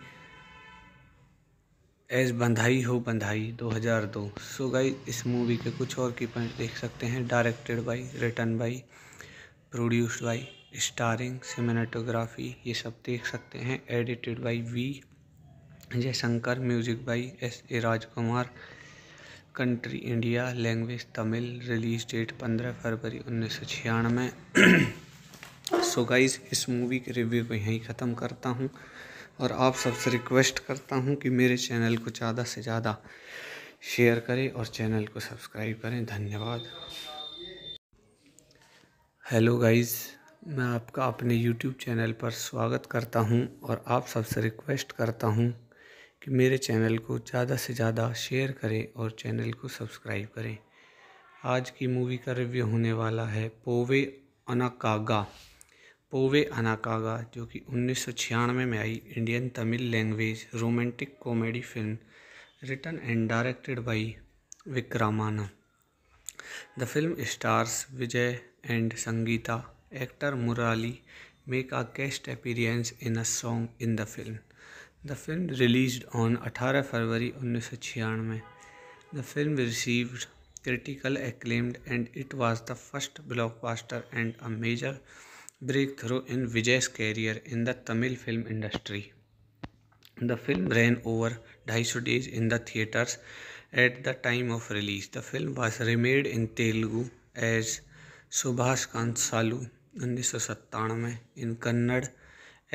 as Badhaai Ho Badhaai 2002 so guys इस movie के कुछ और की point देख सकते हैं directed by return by produced by starring cinematography ये सब देख सकते हैं edited by V Jayashankar music by S A Rajkumar country India language Tamil release date पंद्रह फरवरी उन्नीस सौ छियानवे सो [clears throat] गाइज इस मूवी के रिव्यू को यहीं ख़त्म करता हूँ और आप सबसे रिक्वेस्ट करता हूँ कि मेरे चैनल को ज़्यादा से ज़्यादा शेयर करें और चैनल को सब्सक्राइब करें धन्यवाद हेलो गाइस मैं आपका अपने यूट्यूब चैनल पर स्वागत करता हूं और आप सबसे रिक्वेस्ट करता हूं कि मेरे चैनल को ज़्यादा से ज़्यादा शेयर करें और चैनल को सब्सक्राइब करें आज की मूवी का रिव्यू होने वाला है पोवे अनाकागा ओवे अनाकागा जो कि उन्नीस में आई Indian Tamil language romantic comedy film return and directed by Vikraman the film stars Vijay and Sangeetha actor Murali make a guest appearance in a song in the film the film release on 18 फरवरी उन्नीस the film received critical acclaimed and it was the first blockbuster and a major breakthrough in Vijay career in the Tamil film industry the film ran over ढाई सौ days in the theatres at the time of release the film was remade in Telugu as Subhakankshalu उन्नीस सौ सत्तानवे in Kannada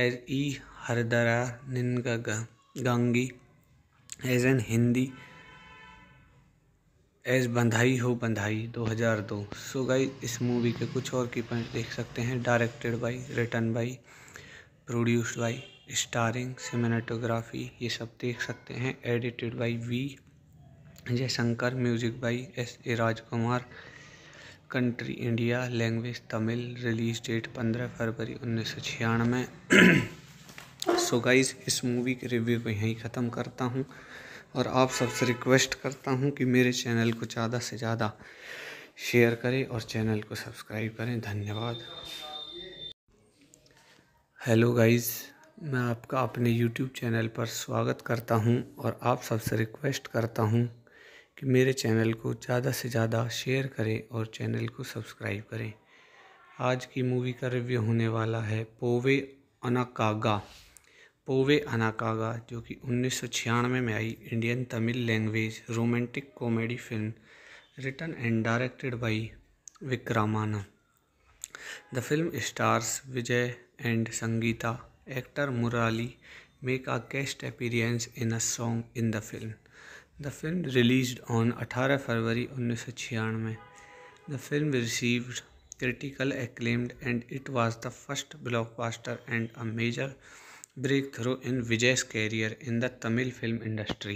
as Ee Hrudaya Ninagagi as in Hindi as Badhaai Ho Badhaai 2002 so guys इस movie के कुछ और की point देख सकते हैं directed by return by produced by starring cinematography ये सब देख सकते हैं edited by V Jayashankar music by S A Rajkumar country India language Tamil release date पंद्रह फरवरी उन्नीस सौ छियानवे सो [clears throat] गाइज इस मूवी के रिव्यू को यहीं ख़त्म करता हूँ और आप सबसे रिक्वेस्ट करता हूँ कि मेरे चैनल को ज़्यादा से ज़्यादा शेयर करें और चैनल को सब्सक्राइब करें धन्यवाद हेलो गाइस मैं आपका अपने यूट्यूब चैनल पर स्वागत करता हूं और आप सबसे रिक्वेस्ट करता हूं कि मेरे चैनल को ज़्यादा से ज़्यादा शेयर करें और चैनल को सब्सक्राइब करें आज की मूवी का रिव्यू होने वाला है पोवे अनाकागा ओवे अनाकागा जो कि उन्नीस में आई Indian Tamil language romantic comedy film return and directed by Vikraman the film stars Vijay and Sangeetha actor Murali make a guest appearance in a song in the film the film release on 18 फरवरी उन्नीस the film received critical acclaimed and it was the first blockbuster and a major breakthrough in Vijay career in the Tamil film industry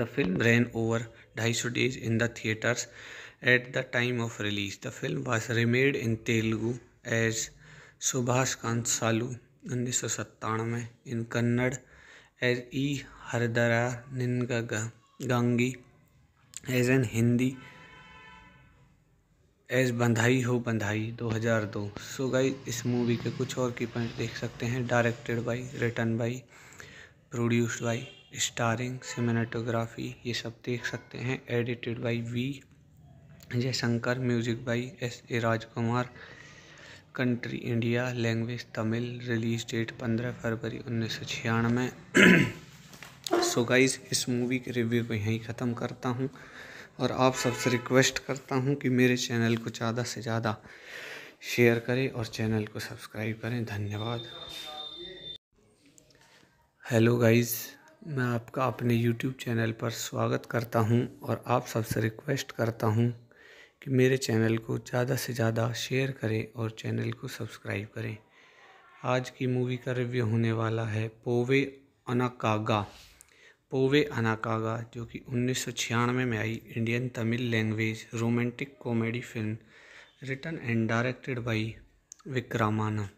the film ran over ढाई सौ days in the theatres at the time of release the film was remade in Telugu as Subhakankshalu उन्नीस सौ सत्तानवे in Kannada as Ee Hrudaya Ninagagi as in Hindi as Badhaai Ho Badhaai 2002 so guys इस movie के कुछ और की point देख सकते हैं directed by return by produced by starring cinematography ये सब देख सकते हैं edited by V Jayashankar music by S A Rajkumar country India language Tamil release date पंद्रह फरवरी उन्नीस सौ छियानवे सो [clears throat] गाइज इस मूवी के रिव्यू को यहीं ख़त्म करता हूँ और आप सबसे रिक्वेस्ट करता हूँ कि मेरे चैनल को ज़्यादा से ज़्यादा शेयर करें और चैनल को सब्सक्राइब करें धन्यवाद हेलो गाइस मैं आपका अपने यूट्यूब चैनल पर स्वागत करता हूं और आप सबसे रिक्वेस्ट करता हूं कि मेरे चैनल को ज़्यादा से ज़्यादा शेयर करें और चैनल को सब्सक्राइब करें आज की मूवी का रिव्यू होने वाला है पोवे अनाकागा ओवे अनाकागा जो कि उन्नीस में आई Indian Tamil language romantic comedy film return and directed by Vikraman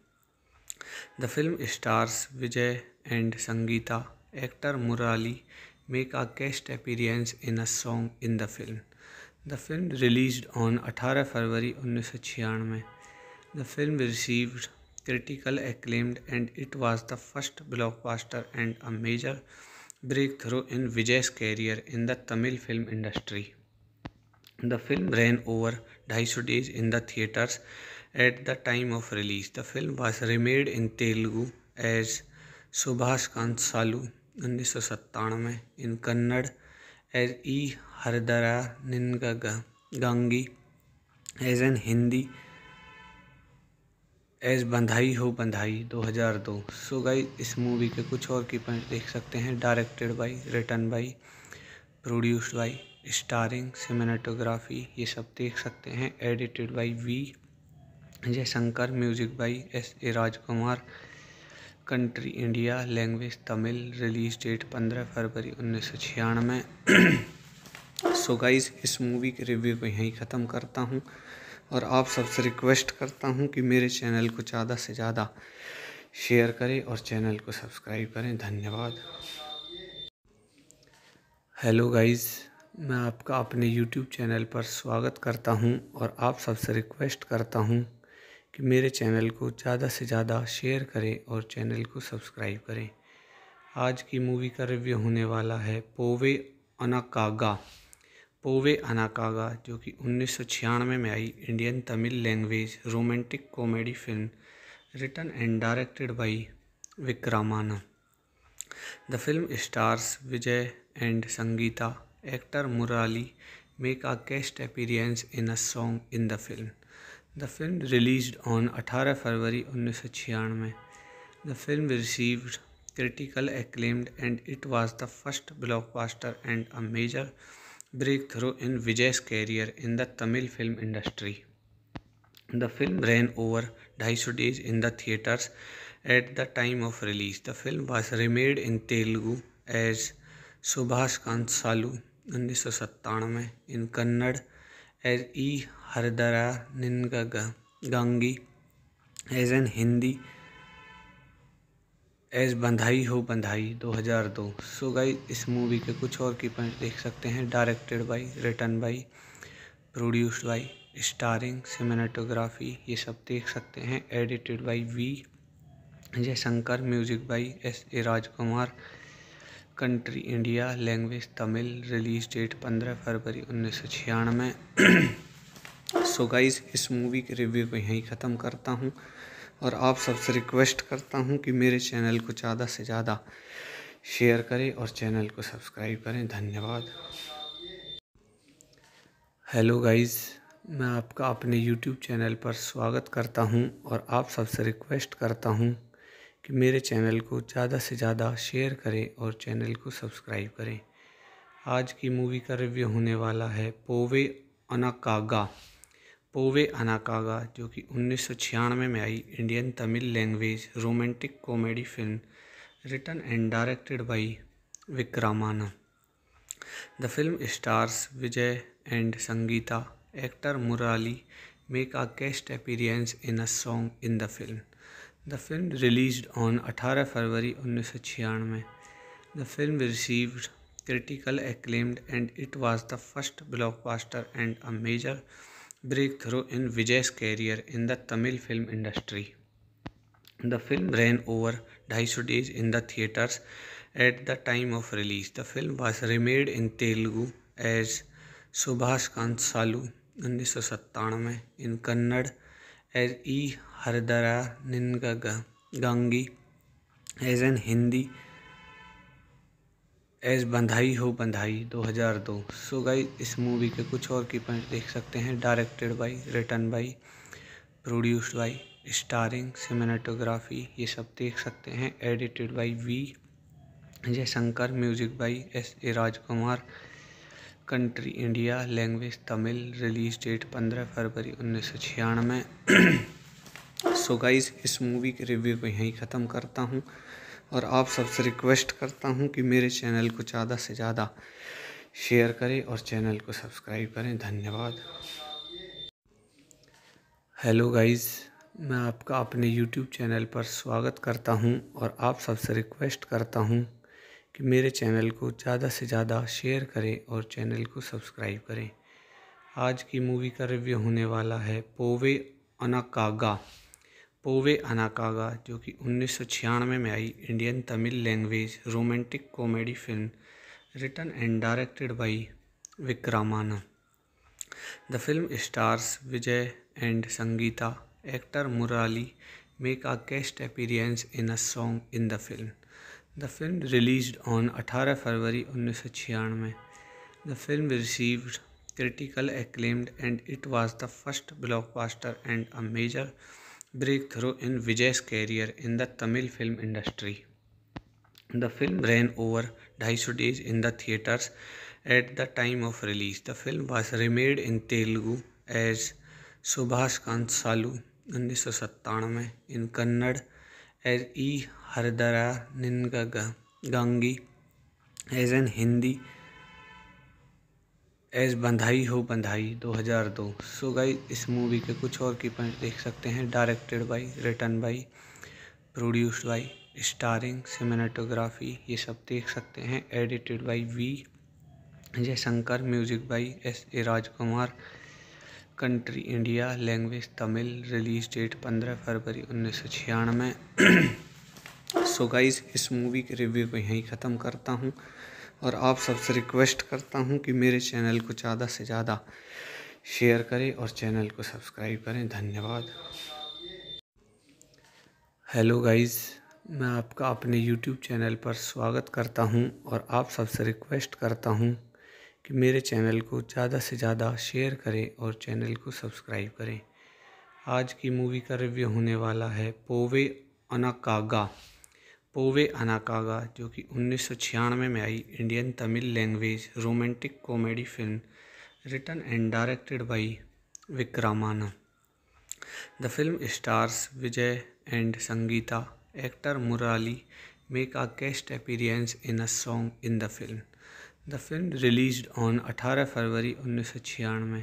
the film stars Vijay and Sangeetha actor Murali make a guest appearance in a song in the film the film release on 18 फरवरी उन्नीस सौ छियानवे the film received critical acclaimed and it was the first blockbuster and a major breakthrough in Vijay's career in the Tamil film industry the film ran over ढाई सौ days in the theatres at the time of release the film was remade in Telugu as Subhakankshalu उन्नीस सौ सत्तानवे in Kannada as Ee Hrudaya Ninagagi as in Hindi as Badhaai Ho Badhaai 2002 so guys इस movie के कुछ और की point देख सकते हैं directed by return by produced by starring cinematography ये सब देख सकते हैं edited by V Jayashankar music by S A Rajkumar country India language Tamil release date पंद्रह फरवरी उन्नीस सौ छियानवे सो [clears throat] गाइज इस मूवी के रिव्यू को यहीं ख़त्म करता हूँ और आप सबसे रिक्वेस्ट करता हूँ कि मेरे चैनल को ज़्यादा से ज़्यादा शेयर करें और चैनल को सब्सक्राइब करें धन्यवाद हेलो गाइस मैं आपका अपने यूट्यूब चैनल पर स्वागत करता हूं और आप सबसे रिक्वेस्ट करता हूं कि मेरे चैनल को ज़्यादा से ज़्यादा शेयर करें और चैनल को सब्सक्राइब करें आज की मूवी का रिव्यू होने वाला है पोवे अनाकागा ओवे अनाकागा जो कि उन्नीस में आई Indian Tamil language romantic comedy film written and directed by Vikraman the film stars Vijay and Sangeetha actor Murali make a guest appearance in a song in the film the film release on अठारह फरवरी उन्नीस सौ छियानवे the film received critical acclaimed and it was the first blockbuster and a major breakthrough in Vijay's career in the Tamil film industry the film ran over ढाई सौ days in the theatres at the time of release the film was remade in Telugu as Subhakankshalu उन्नीस सौ सत्तानवे in Kannada as Ee Hrudaya Ninagagi as in Hindi as Badhaai Ho Badhaai 2002 so guys इस movie के कुछ और की point देख सकते हैं directed by written by produced by starring cinematography ये सब देख सकते हैं edited by V Jayashankar music by S A Rajkumar country India language Tamil release date पंद्रह फरवरी उन्नीस सौ छियानवे सो [clears throat] गाइज इस मूवी के रिव्यू को यहीं ख़त्म करता हूँ और आप सबसे रिक्वेस्ट करता हूँ कि मेरे चैनल को ज़्यादा से ज़्यादा शेयर करें और चैनल को सब्सक्राइब करें धन्यवाद हेलो गाइस मैं आपका अपने यूट्यूब चैनल पर स्वागत करता हूं और आप सबसे रिक्वेस्ट करता हूं कि मेरे चैनल को ज़्यादा से ज़्यादा शेयर करें और चैनल को सब्सक्राइब करें आज की मूवी का रिव्यू होने वाला है पोवे अनाकागा पोवे अनाकागा जो कि उन्नीस में आई Indian Tamil language romantic comedy film written and directed by Vikraman the film stars Vijay and Sangeetha actor Murali make a guest appearance in a song in the film the film release on 18 February उन्नीस सौ छियानवे the film received critical acclaimed and it was the first blockbuster and a major breakthrough in Vijay's career in the Tamil film industry the film ran over ढाई सौ days in the theatres at the time of release the film was remade in Telugu as Subhakankshalu उन्नीस सौ सत्तानवे in Kannada as Ee Hrudaya Ninagagi as in Hindi as Badhaai Ho Badhaai 2002 so guys इस movie के कुछ और की point देख सकते हैं directed by written by produced by starring cinematography ये सब देख सकते हैं edited by V Jayashankar music by S A Rajkumar country India language Tamil release date पंद्रह फरवरी उन्नीस सौ छियानवे सो [clears throat] गाइज इस मूवी के रिव्यू को यहीं ख़त्म करता हूँ और आप सबसे रिक्वेस्ट करता हूँ कि मेरे चैनल को ज़्यादा से ज़्यादा शेयर करें और चैनल को सब्सक्राइब करें धन्यवाद हेलो गाइस मैं आपका अपने यूट्यूब चैनल पर स्वागत करता हूं और आप सबसे रिक्वेस्ट करता हूं कि मेरे चैनल को ज़्यादा से ज़्यादा शेयर करें और चैनल को सब्सक्राइब करें आज की मूवी का रिव्यू होने वाला है पोवे अनाकागा पोवे अनाकागा जो कि उन्नीस में आई Indian Tamil language romantic comedy film written and directed by Vikraman the film stars Vijay and Sangeetha actor Murali make a guest appearance in a song in the film the film release on 18 February उन्नीस सौ छियानवे the film received critical acclaimed and it was the first blockbuster and a major breakthrough in Vijay's career in the Tamil film industry the film ran over ढाई सौ days in the theatres at the time of release the film was remade in Telugu as Subhakankshalu उन्नीस सौ सत्तानवे in Kannada as Ee Hrudaya Ninagagi as in Hindi as Badhaai Ho Badhaai 2002 so guys इस movie के कुछ और की point देख सकते हैं directed by written by produced by starring cinematography ये सब देख सकते हैं edited by V Jayashankar music by S A Rajkumar country India language Tamil release date पंद्रह फरवरी उन्नीस सौ छियानवे सो [clears throat] गाइज इस मूवी के रिव्यू को यहीं ख़त्म करता हूँ और आप सबसे रिक्वेस्ट करता हूँ कि मेरे चैनल को ज़्यादा से ज़्यादा शेयर करें और चैनल को सब्सक्राइब करें धन्यवाद हेलो गाइस मैं आपका अपने यूट्यूब चैनल पर स्वागत करता हूं और आप सबसे रिक्वेस्ट करता हूं कि मेरे चैनल को ज़्यादा से ज़्यादा शेयर करें और चैनल को सब्सक्राइब करें आज की मूवी का रिव्यू होने वाला है पोवे अनाकागा पोवे अनाकागा जो कि उन्नीस में आई Indian Tamil language romantic comedy film written and directed by Vikraman the film stars Vijay and Sangeetha actor Murali make a guest appearance in a song in the film the film release on 18 February उन्नीस सौ छियानवे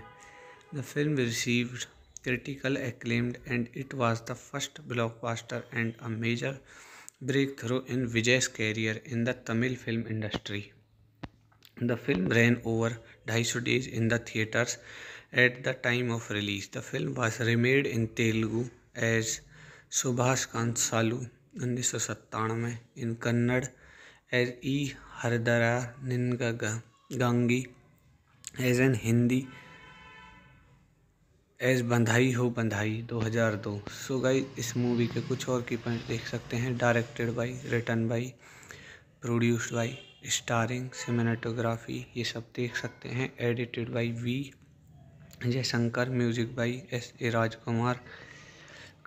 the film received critical acclaimed and it was the first blockbuster and a major breakthrough in Vijay's career in the Tamil film industry the film ran over ढाई सौ days in the theatres at the time of release the film was remade in Telugu as Subhakankshalu उन्नीस सौ सत्तानवे in Kannada as Ee Hrudaya Ninagagi as in Hindi as Badhaai Ho Badhaai 2002 so guys इस movie के कुछ और की point देख सकते हैं directed by written by produced by starring cinematography ये सब देख सकते हैं edited by V Jayashankar music by S A Rajkumar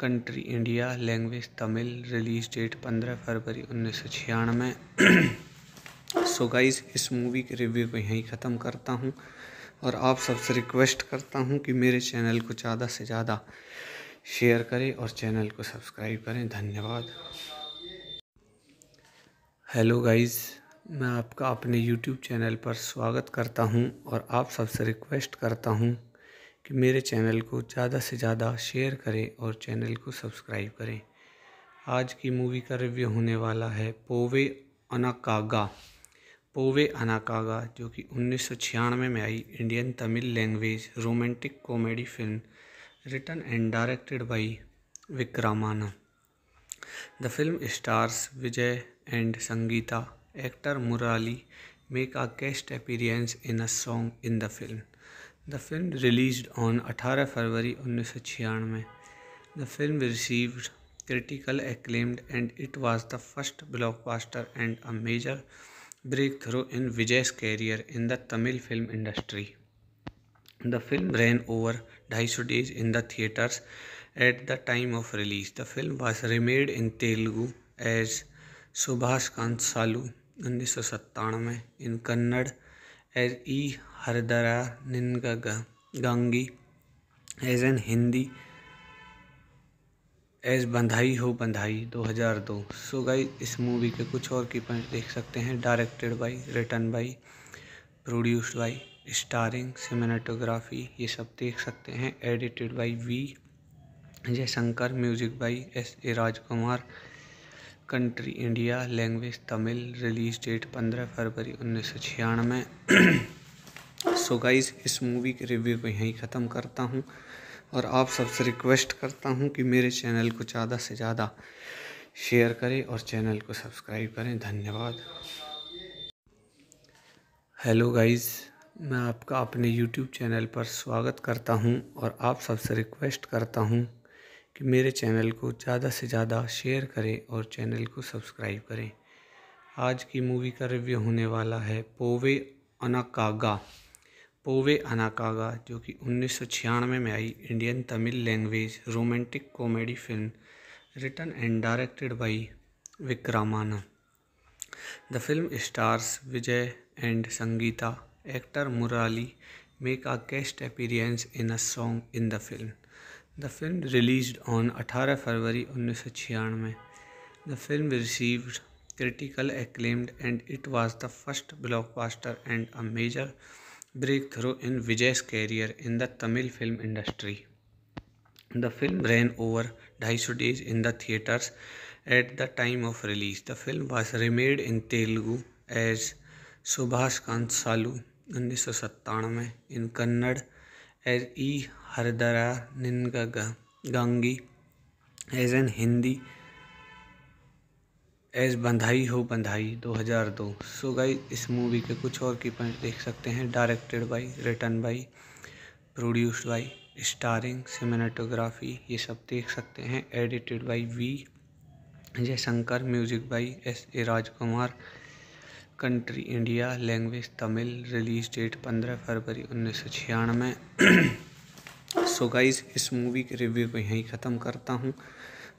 country India language Tamil release date पंद्रह फरवरी उन्नीस सौ छियानवे सो [clears throat] गाइज इस मूवी के रिव्यू को यहीं ख़त्म करता हूँ और आप सबसे रिक्वेस्ट करता हूँ कि मेरे चैनल को ज़्यादा से ज़्यादा शेयर करें और चैनल को सब्सक्राइब करें धन्यवाद हेलो गाइस मैं आपका अपने यूट्यूब चैनल पर स्वागत करता हूं और आप सबसे रिक्वेस्ट करता हूं कि मेरे चैनल को ज़्यादा से ज़्यादा शेयर करें और चैनल को सब्सक्राइब करें आज की मूवी का रिव्यू होने वाला है पोवे अनाकागा पोवे अनाकागा जो कि उन्नीस में आई Indian Tamil language romantic comedy film written and directed by Vikraman the film stars Vijay and Sangeetha actor Murali make a guest appearance in a song in the film the film release on 18 February उन्नीस सौ छियानवे the film received critical acclaimed and it was the first blockbuster and a major breakthrough in Vijay's career in the Tamil film industry the film ran over ढाई सौ days in the theatres at the time of release the film was remade in Telugu as Subhakankshalu उन्नीस सौ सत्तानवे in Kannada as Ee Hrudaya Ninagagi as in Hindi as Badhaai Ho Badhaai 2002 so guys इस movie के कुछ और की point देख सकते हैं directed by written by produced by starring cinematography ये सब देख सकते हैं edited by V Jayashankar music by S A Rajkumar country India language Tamil release date पंद्रह फरवरी उन्नीस सौ छियानवे सो [clears throat] गाइज इस मूवी के रिव्यू को यहीं ख़त्म करता हूँ और आप सबसे रिक्वेस्ट करता हूँ कि मेरे चैनल को ज़्यादा से ज़्यादा शेयर करें और चैनल को सब्सक्राइब करें धन्यवाद हेलो गाइस मैं आपका अपने यूट्यूब चैनल पर स्वागत करता हूं और आप सबसे रिक्वेस्ट करता हूं कि मेरे चैनल को ज़्यादा से ज़्यादा शेयर करें और चैनल को सब्सक्राइब करें आज की मूवी का रिव्यू होने वाला है पोवे अनाकागा पोवे अनाकागा जो कि उन्नीस में आई Indian Tamil language romantic comedy film written and directed by Vikraman the film stars Vijay and Sangeetha actor Murali make a guest appearance in a song in the film the film release on 18 February उन्नीस सौ छियानवे the film received critical acclaimed and it was the first blockbuster and a major breakthrough in Vijay's career in the Tamil film industry the film ran over ढाई सौ days in the theatres at the time of release the film was remade in Telugu as Subhakankshalu उन्नीस सौ सत्तानवे in Kannada as Ee Hrudaya Ninagagi as in Hindi as Badhaai Ho Badhaai 2002 so guys इस movie के कुछ और की point देख सकते हैं directed by written by produced by starring cinematography ये सब देख सकते हैं edited by V Jayashankar music by S A Rajkumar country India language Tamil release date पंद्रह फरवरी उन्नीस सौ छियानवे सो [clears throat] गाइज इस मूवी के रिव्यू को यहीं ख़त्म करता हूँ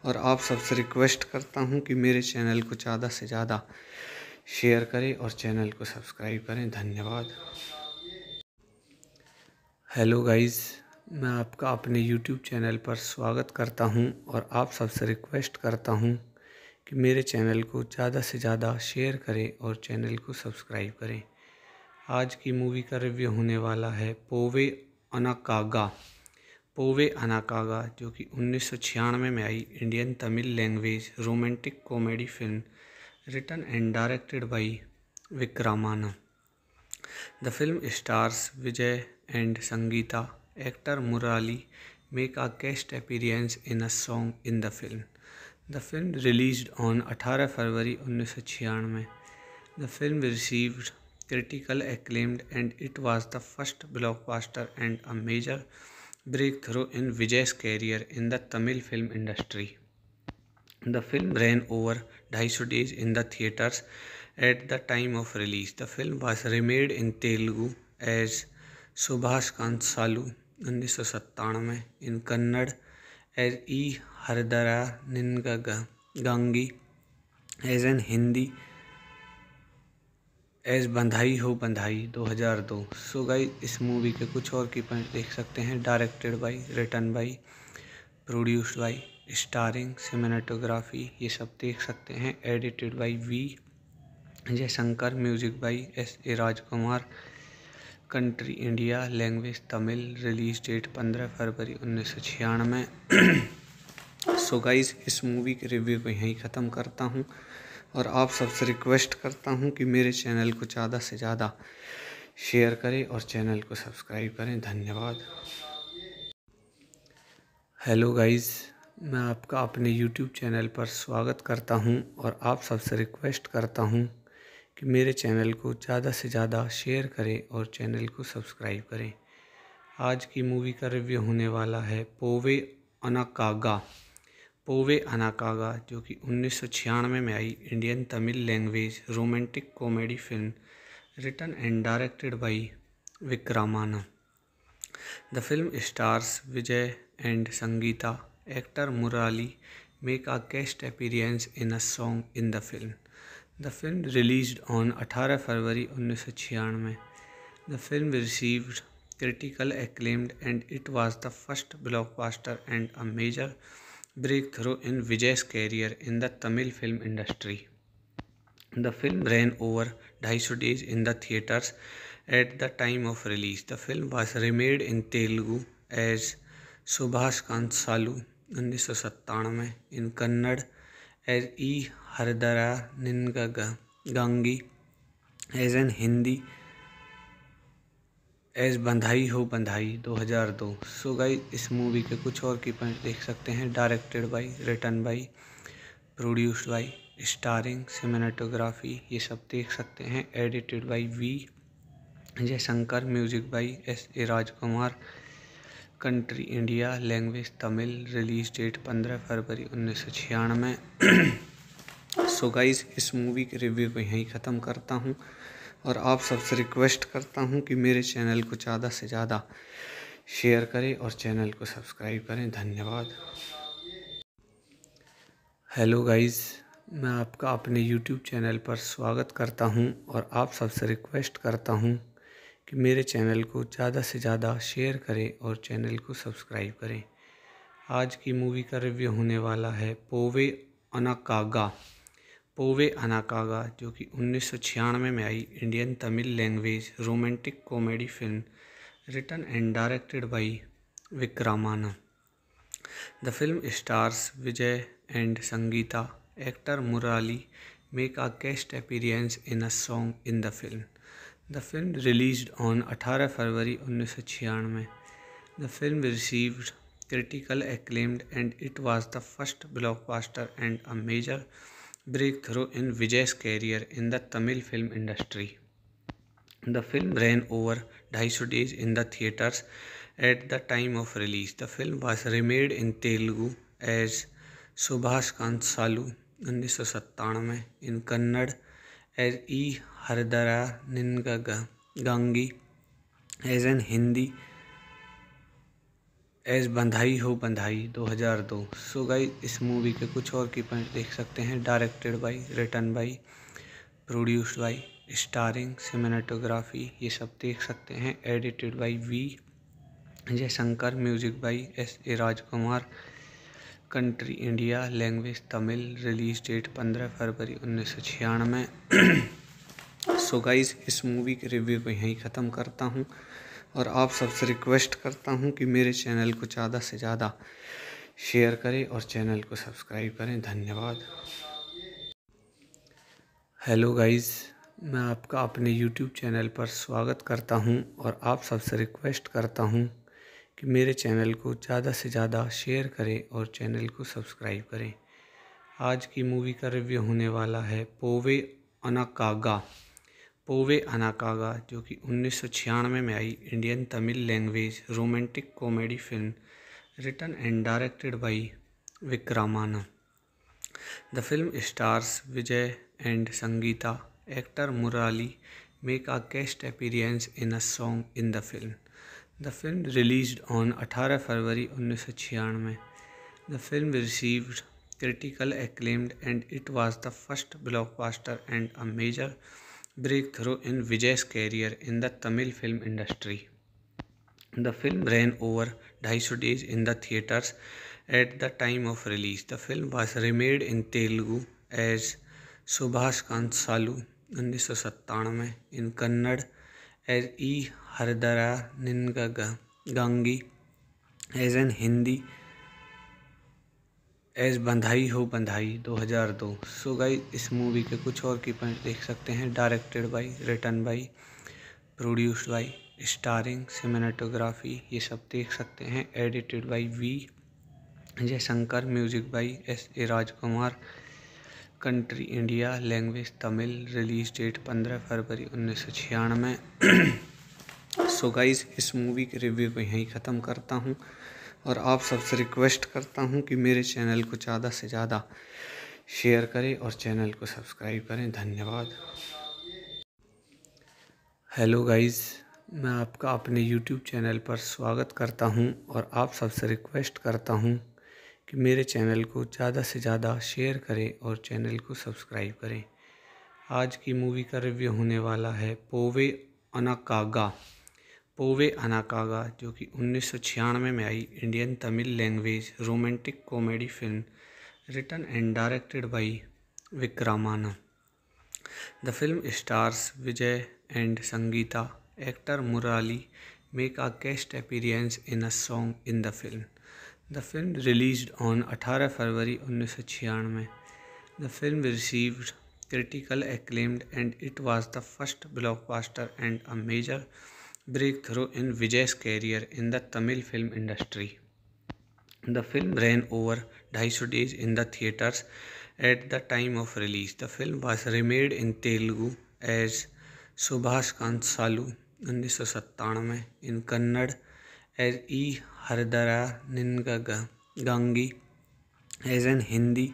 और आप सबसे रिक्वेस्ट करता हूँ कि मेरे चैनल को ज़्यादा से ज़्यादा शेयर करें और चैनल को सब्सक्राइब करें धन्यवाद हेलो गाइस मैं आपका अपने यूट्यूब चैनल पर स्वागत करता हूं और आप सबसे रिक्वेस्ट करता हूं कि मेरे चैनल को ज़्यादा से ज़्यादा शेयर करें और चैनल को सब्सक्राइब करें आज की मूवी का रिव्यू होने वाला है पोवे अनाकागा पोवे अनाकागा जो कि उन्नीस में आई Indian Tamil language romantic comedy film written and directed by Vikraman the film stars Vijay and Sangeetha actor Murali make a guest appearance in a song in the film the film release on 18 February उन्नीस सौ छियानवे the film received critical acclaimed and it was the first blockbuster and a major breakthrough in Vijay's career in the Tamil film industry the film ran over ढाई सौ days in the theatres at the time of release the film was remade in Telugu as Subhakankshalu उन्नीस सौ सत्तानवे in Kannada as Ee Hrudaya Ninagagi as in Hindi as Badhaai Ho Badhaai 2002 so guys इस movie के कुछ और की point देख सकते हैं directed by written by produced by starring cinematography ये सब देख सकते हैं edited by V Jayashankar music by S A Rajkumar country India language Tamil release date पंद्रह फरवरी उन्नीस सौ छियानवे सो [clears throat] गाइज इस मूवी के रिव्यू को यहीं ख़त्म करता हूँ और आप सबसे रिक्वेस्ट करता हूँ कि मेरे चैनल को ज़्यादा से ज़्यादा शेयर करें और चैनल को सब्सक्राइब करें धन्यवाद हेलो गाइस मैं आपका अपने यूट्यूब चैनल पर स्वागत करता हूं और आप सबसे रिक्वेस्ट करता हूं कि मेरे चैनल को ज़्यादा से ज़्यादा शेयर करें और चैनल को सब्सक्राइब करें आज की मूवी का रिव्यू होने वाला है पोवे अनाकागा पोवे अनाकागा जो कि उन्नीस में आई Indian Tamil language romantic comedy film written and directed by Vikraman the film stars Vijay and Sangeetha actor Murali make a guest appearance in a song in the film the film release on 18 February उन्नीस सौ छियानवे the film received critical acclaimed and it was the first blockbuster and a major breakthrough in Vijay's career in the Tamil film industry the film ran over ढाई सौ days in the theatres at the time of release the film was remade in Telugu as Subhakankshalu उन्नीस सौ सत्तानवे in Kannada as Ee Hrudaya Ninagagi as in Hindi as Badhaai Ho Badhaai 2002 so guys इस movie के कुछ और की point देख सकते हैं directed by written by produced by starring cinematography ये सब देख सकते हैं edited by V Jayashankar music by S A Rajkumar country India language Tamil release date पंद्रह फरवरी उन्नीस सौ छियानवे सो [clears throat] गाइज इस मूवी के रिव्यू को यहीं ख़त्म करता हूँ और आप सबसे रिक्वेस्ट करता हूँ कि मेरे चैनल को ज़्यादा से ज़्यादा शेयर करें और चैनल को सब्सक्राइब करें धन्यवाद हेलो गाइस मैं आपका अपने यूट्यूब चैनल पर स्वागत करता हूं और आप सबसे रिक्वेस्ट करता हूं कि मेरे चैनल को ज़्यादा से ज़्यादा शेयर करें और चैनल को सब्सक्राइब करें आज की मूवी का रिव्यू होने वाला है पोवे अनाकागा पोवे अनाकागा जो कि उन्नीस में आई Indian Tamil language romantic comedy film written and directed by Vikraman the film stars Vijay and Sangita actor Murali make a guest appearance in a song in the film the film release on अठारह फरवरी उन्नीस सौ छियानवे the film received critical acclaimed and it was the first blockbuster and a major breakthrough in Vijay's career in the Tamil film industry the film ran over ढाई सौ days in the theatres at the time of release the film was remade in Telugu as Subhakankshalu उन्नीस सौ सत्तानवे in Kannada as Ee Hrudaya Ninagagi as in Hindi as Badhaai Ho Badhaai 2002 so guys इस movie के कुछ और की point देख सकते हैं directed by written by produced by starring cinematography ये सब देख सकते हैं edited by V Jayashankar music by S A Rajkumar country India language Tamil release date पंद्रह फरवरी उन्नीस सौ छियानवे सो [clears throat] गाइज इस मूवी के रिव्यू को यहीं ख़त्म करता हूँ और आप सबसे रिक्वेस्ट करता हूँ कि मेरे चैनल को ज़्यादा से ज़्यादा शेयर करें और चैनल को सब्सक्राइब करें धन्यवाद हेलो गाइस मैं आपका अपने यूट्यूब चैनल पर स्वागत करता हूं और आप सबसे रिक्वेस्ट करता हूं कि मेरे चैनल को ज़्यादा से ज़्यादा शेयर करें और चैनल को सब्सक्राइब करें आज की मूवी का रिव्यू होने वाला है पोवे अनाकागा पोवे अनाकागा जो कि उन्नीस में आई Indian Tamil language romantic comedy film written and directed by Vikraman the film stars Vijay and Sangita actor Murali make a guest appearance in a song in the film the film release on 18 फरवरी उन्नीस सौ छियानवे the film received critical acclaimed and it was the first blockbuster and a major Breakthrough in Vijay's career in the Tamil film industry. The film ran over 250 days in the theatres at the time of release. The film was remade in Telugu as Subhash Kansalu 1997, in Kannada as E. Haridara Ningagangi, as in Hindi as Badhaai Ho Badhaai 2002 so guys इस movie के कुछ और की point देख सकते हैं directed by written by produced by starring cinematography ये सब देख सकते हैं edited by V Jayashankar music by S A Rajkumar country India language Tamil release date पंद्रह फरवरी उन्नीस सौ छियानवे सो [clears throat] गाइज इस मूवी के रिव्यू को यहीं ख़त्म करता हूँ और आप सबसे रिक्वेस्ट करता हूँ कि मेरे चैनल को ज़्यादा से ज़्यादा शेयर करें और चैनल को सब्सक्राइब करें धन्यवाद हेलो गाइस मैं आपका अपने यूट्यूब चैनल पर स्वागत करता हूं और आप सबसे रिक्वेस्ट करता हूं कि मेरे चैनल को ज़्यादा से ज़्यादा शेयर करें और चैनल को सब्सक्राइब करें आज की मूवी का रिव्यू होने वाला है पोवे अनाकागा पोवे अनाकागा जो कि उन्नीस सौ छियानवे में आई Indian Tamil language romantic comedy film written and directed by Vikraman the film stars Vijay and Sangita actor Murali make a guest appearance in a song in the film the film release on 18 फरवरी उन्नीस सौ छियानवे the film received critical acclaimed and it was the first blockbuster and a major breakthrough in Vijay's career in the Tamil film industry the film ran over ढाई सौ days in theatres at the time of release the film was remade in Telugu as Subhakankshalu उन्नीस सौ सत्तानवे in Kannada as Ee Hrudaya Ninagagi as in Hindi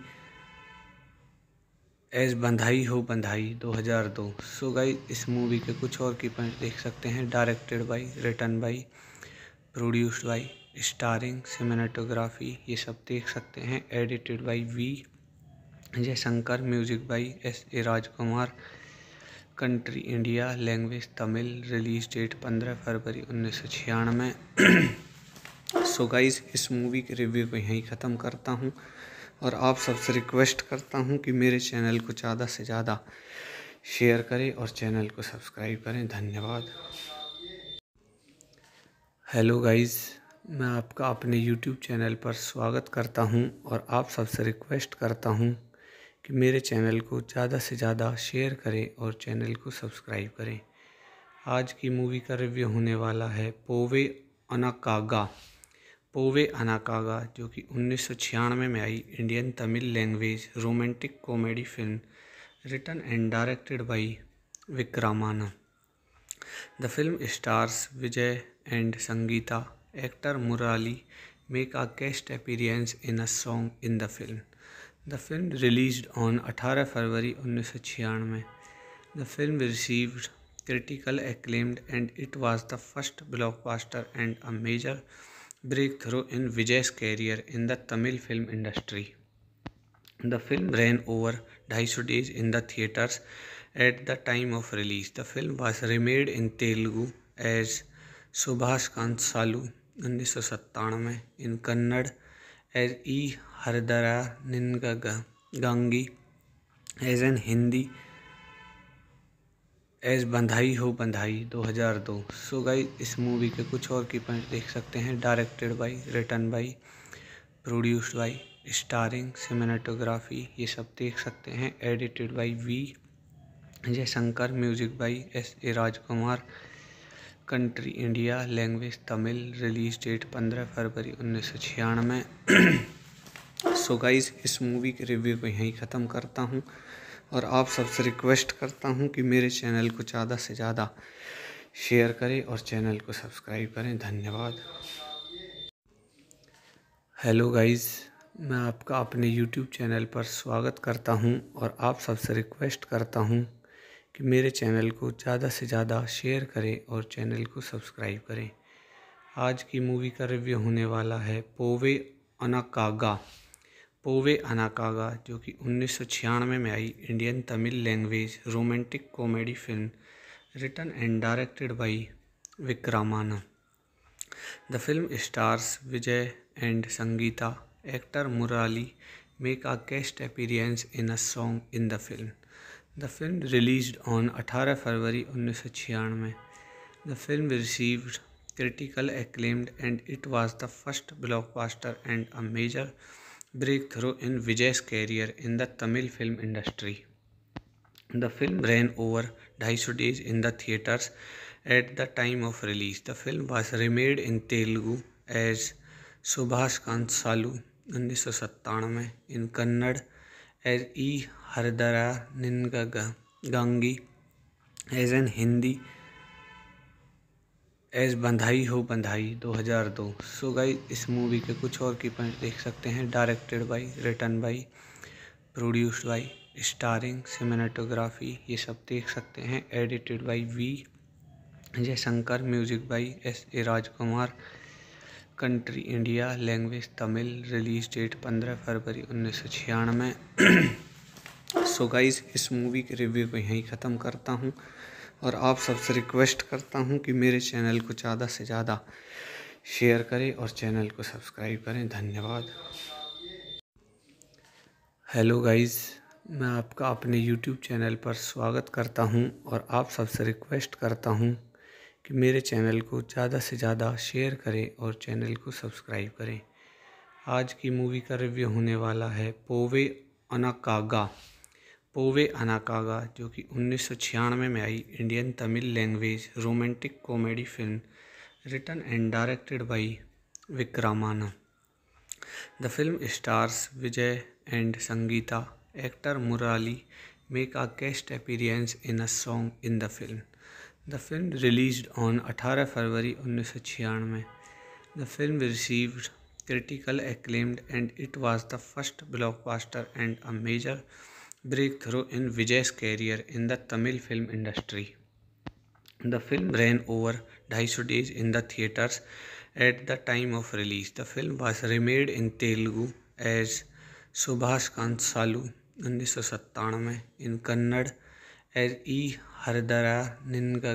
as Badhaai Ho Badhaai 2002 so guys इस movie के कुछ और की point देख सकते हैं directed by written by produced by starring cinematography ये सब देख सकते हैं edited by V Jayashankar music by S A Rajkumar country India language Tamil release date पंद्रह फरवरी उन्नीस सौ छियानवे सो [clears throat] गाइज इस मूवी के रिव्यू को यहीं ख़त्म करता हूँ और आप सबसे रिक्वेस्ट करता हूँ कि मेरे चैनल को ज़्यादा से ज़्यादा शेयर करें और चैनल को सब्सक्राइब करें धन्यवाद हेलो गाइस मैं आपका अपने यूट्यूब चैनल पर स्वागत करता हूं और आप सबसे रिक्वेस्ट करता हूं कि मेरे चैनल को ज़्यादा से ज़्यादा शेयर करें और चैनल को सब्सक्राइब करें आज की मूवी का रिव्यू होने वाला है पोवे अनाकागा पोवे अनाकागा जो कि उन्नीस में आई Indian Tamil language romantic comedy film written and directed by Vikraman the film stars Vijay and Sangita actor Murali make a guest appearance in a song in the film the film release on 18 फरवरी उन्नीस the film received critical acclaimed and it was the first blockbuster and a major breakthrough in Vijay's career in the Tamil film industry the film ran over ढाई सौ days in the theatres at the time of release the film was remade in Telugu as Subhakankshalu उन्नीस सौ सत्तानवे in Kannada as Ee Hrudaya Ninagagi as in Hindi as Badhaai Ho Badhaai 2002 so guys इस movie के कुछ और की point देख सकते हैं directed by written by produced by starring cinematography ये सब देख सकते हैं edited by V Jayashankar music by S A Rajkumar country India language Tamil release date पंद्रह फरवरी उन्नीस सौ छियानवे सो [clears throat] गाइज इस मूवी के रिव्यू को यहीं ख़त्म करता हूँ और आप सबसे रिक्वेस्ट करता हूँ कि मेरे चैनल को ज़्यादा से ज़्यादा शेयर करें और चैनल को सब्सक्राइब करें धन्यवाद हेलो गाइस मैं आपका अपने यूट्यूब चैनल पर स्वागत करता हूं और आप सबसे रिक्वेस्ट करता हूं कि मेरे चैनल को ज़्यादा से ज़्यादा शेयर करें और चैनल को सब्सक्राइब करें आज की मूवी का रिव्यू होने वाला है पोवे अनाकागा पोवे अनाकागा जो कि उन्नीस में, में आई Indian Tamil language romantic comedy film written and directed by Vikraman the film stars Vijay and Sangita actor Murali make a guest appearance in a song in the film the film release on 18 फरवरी उन्नीस सौ छियानवे the film received critical acclaimed and it was the first blockbuster and a major breakthrough in Vijay's career in the Tamil film industry the film ran over ढाई सौ days in the theatres at the time of release the film was remade in Telugu as Subhakankshalu उन्नीस सौ सत्तानवे in Kannada as Ee Hrudaya Ninagagi as in Hindi as Badhaai Ho Badhaai 2002 so guys इस movie के कुछ और की point देख सकते हैं directed by written by produced by starring cinematography ये सब देख सकते हैं edited by V Jayashankar music by S A Rajkumar country India language Tamil release date पंद्रह फरवरी उन्नीस सौ छियानवे सो [clears throat] गाइज इस मूवी के रिव्यू को यहीं ख़त्म करता हूँ और आप सबसे रिक्वेस्ट करता हूँ कि मेरे चैनल को ज़्यादा से ज़्यादा शेयर करें और चैनल को सब्सक्राइब करें धन्यवाद हेलो गाइस मैं आपका अपने यूट्यूब चैनल पर स्वागत करता हूं और आप सबसे रिक्वेस्ट करता हूं कि मेरे चैनल को ज़्यादा से ज़्यादा शेयर करें और चैनल को सब्सक्राइब करें आज की मूवी का रिव्यू होने वाला है पोवे अनाकागा पोवे अनाकागा जो कि उन्नीस में, में आई Indian Tamil language romantic comedy film written and directed by Vikraman the film stars Vijay and Sangita actor Murali make a guest appearance in a song in the film the film release on 18 फरवरी उन्नीस सौ छियानवे the film received critical acclaimed and it was the first blockbuster and a major breakthrough in Vijay career in the Tamil film industry the film ran over ढाई सौ days in theatres at the time of release the film was remade in Telugu as Subhakankshalu उन्नीस सौ सत्तानवे in Kannada as Ee Hrudaya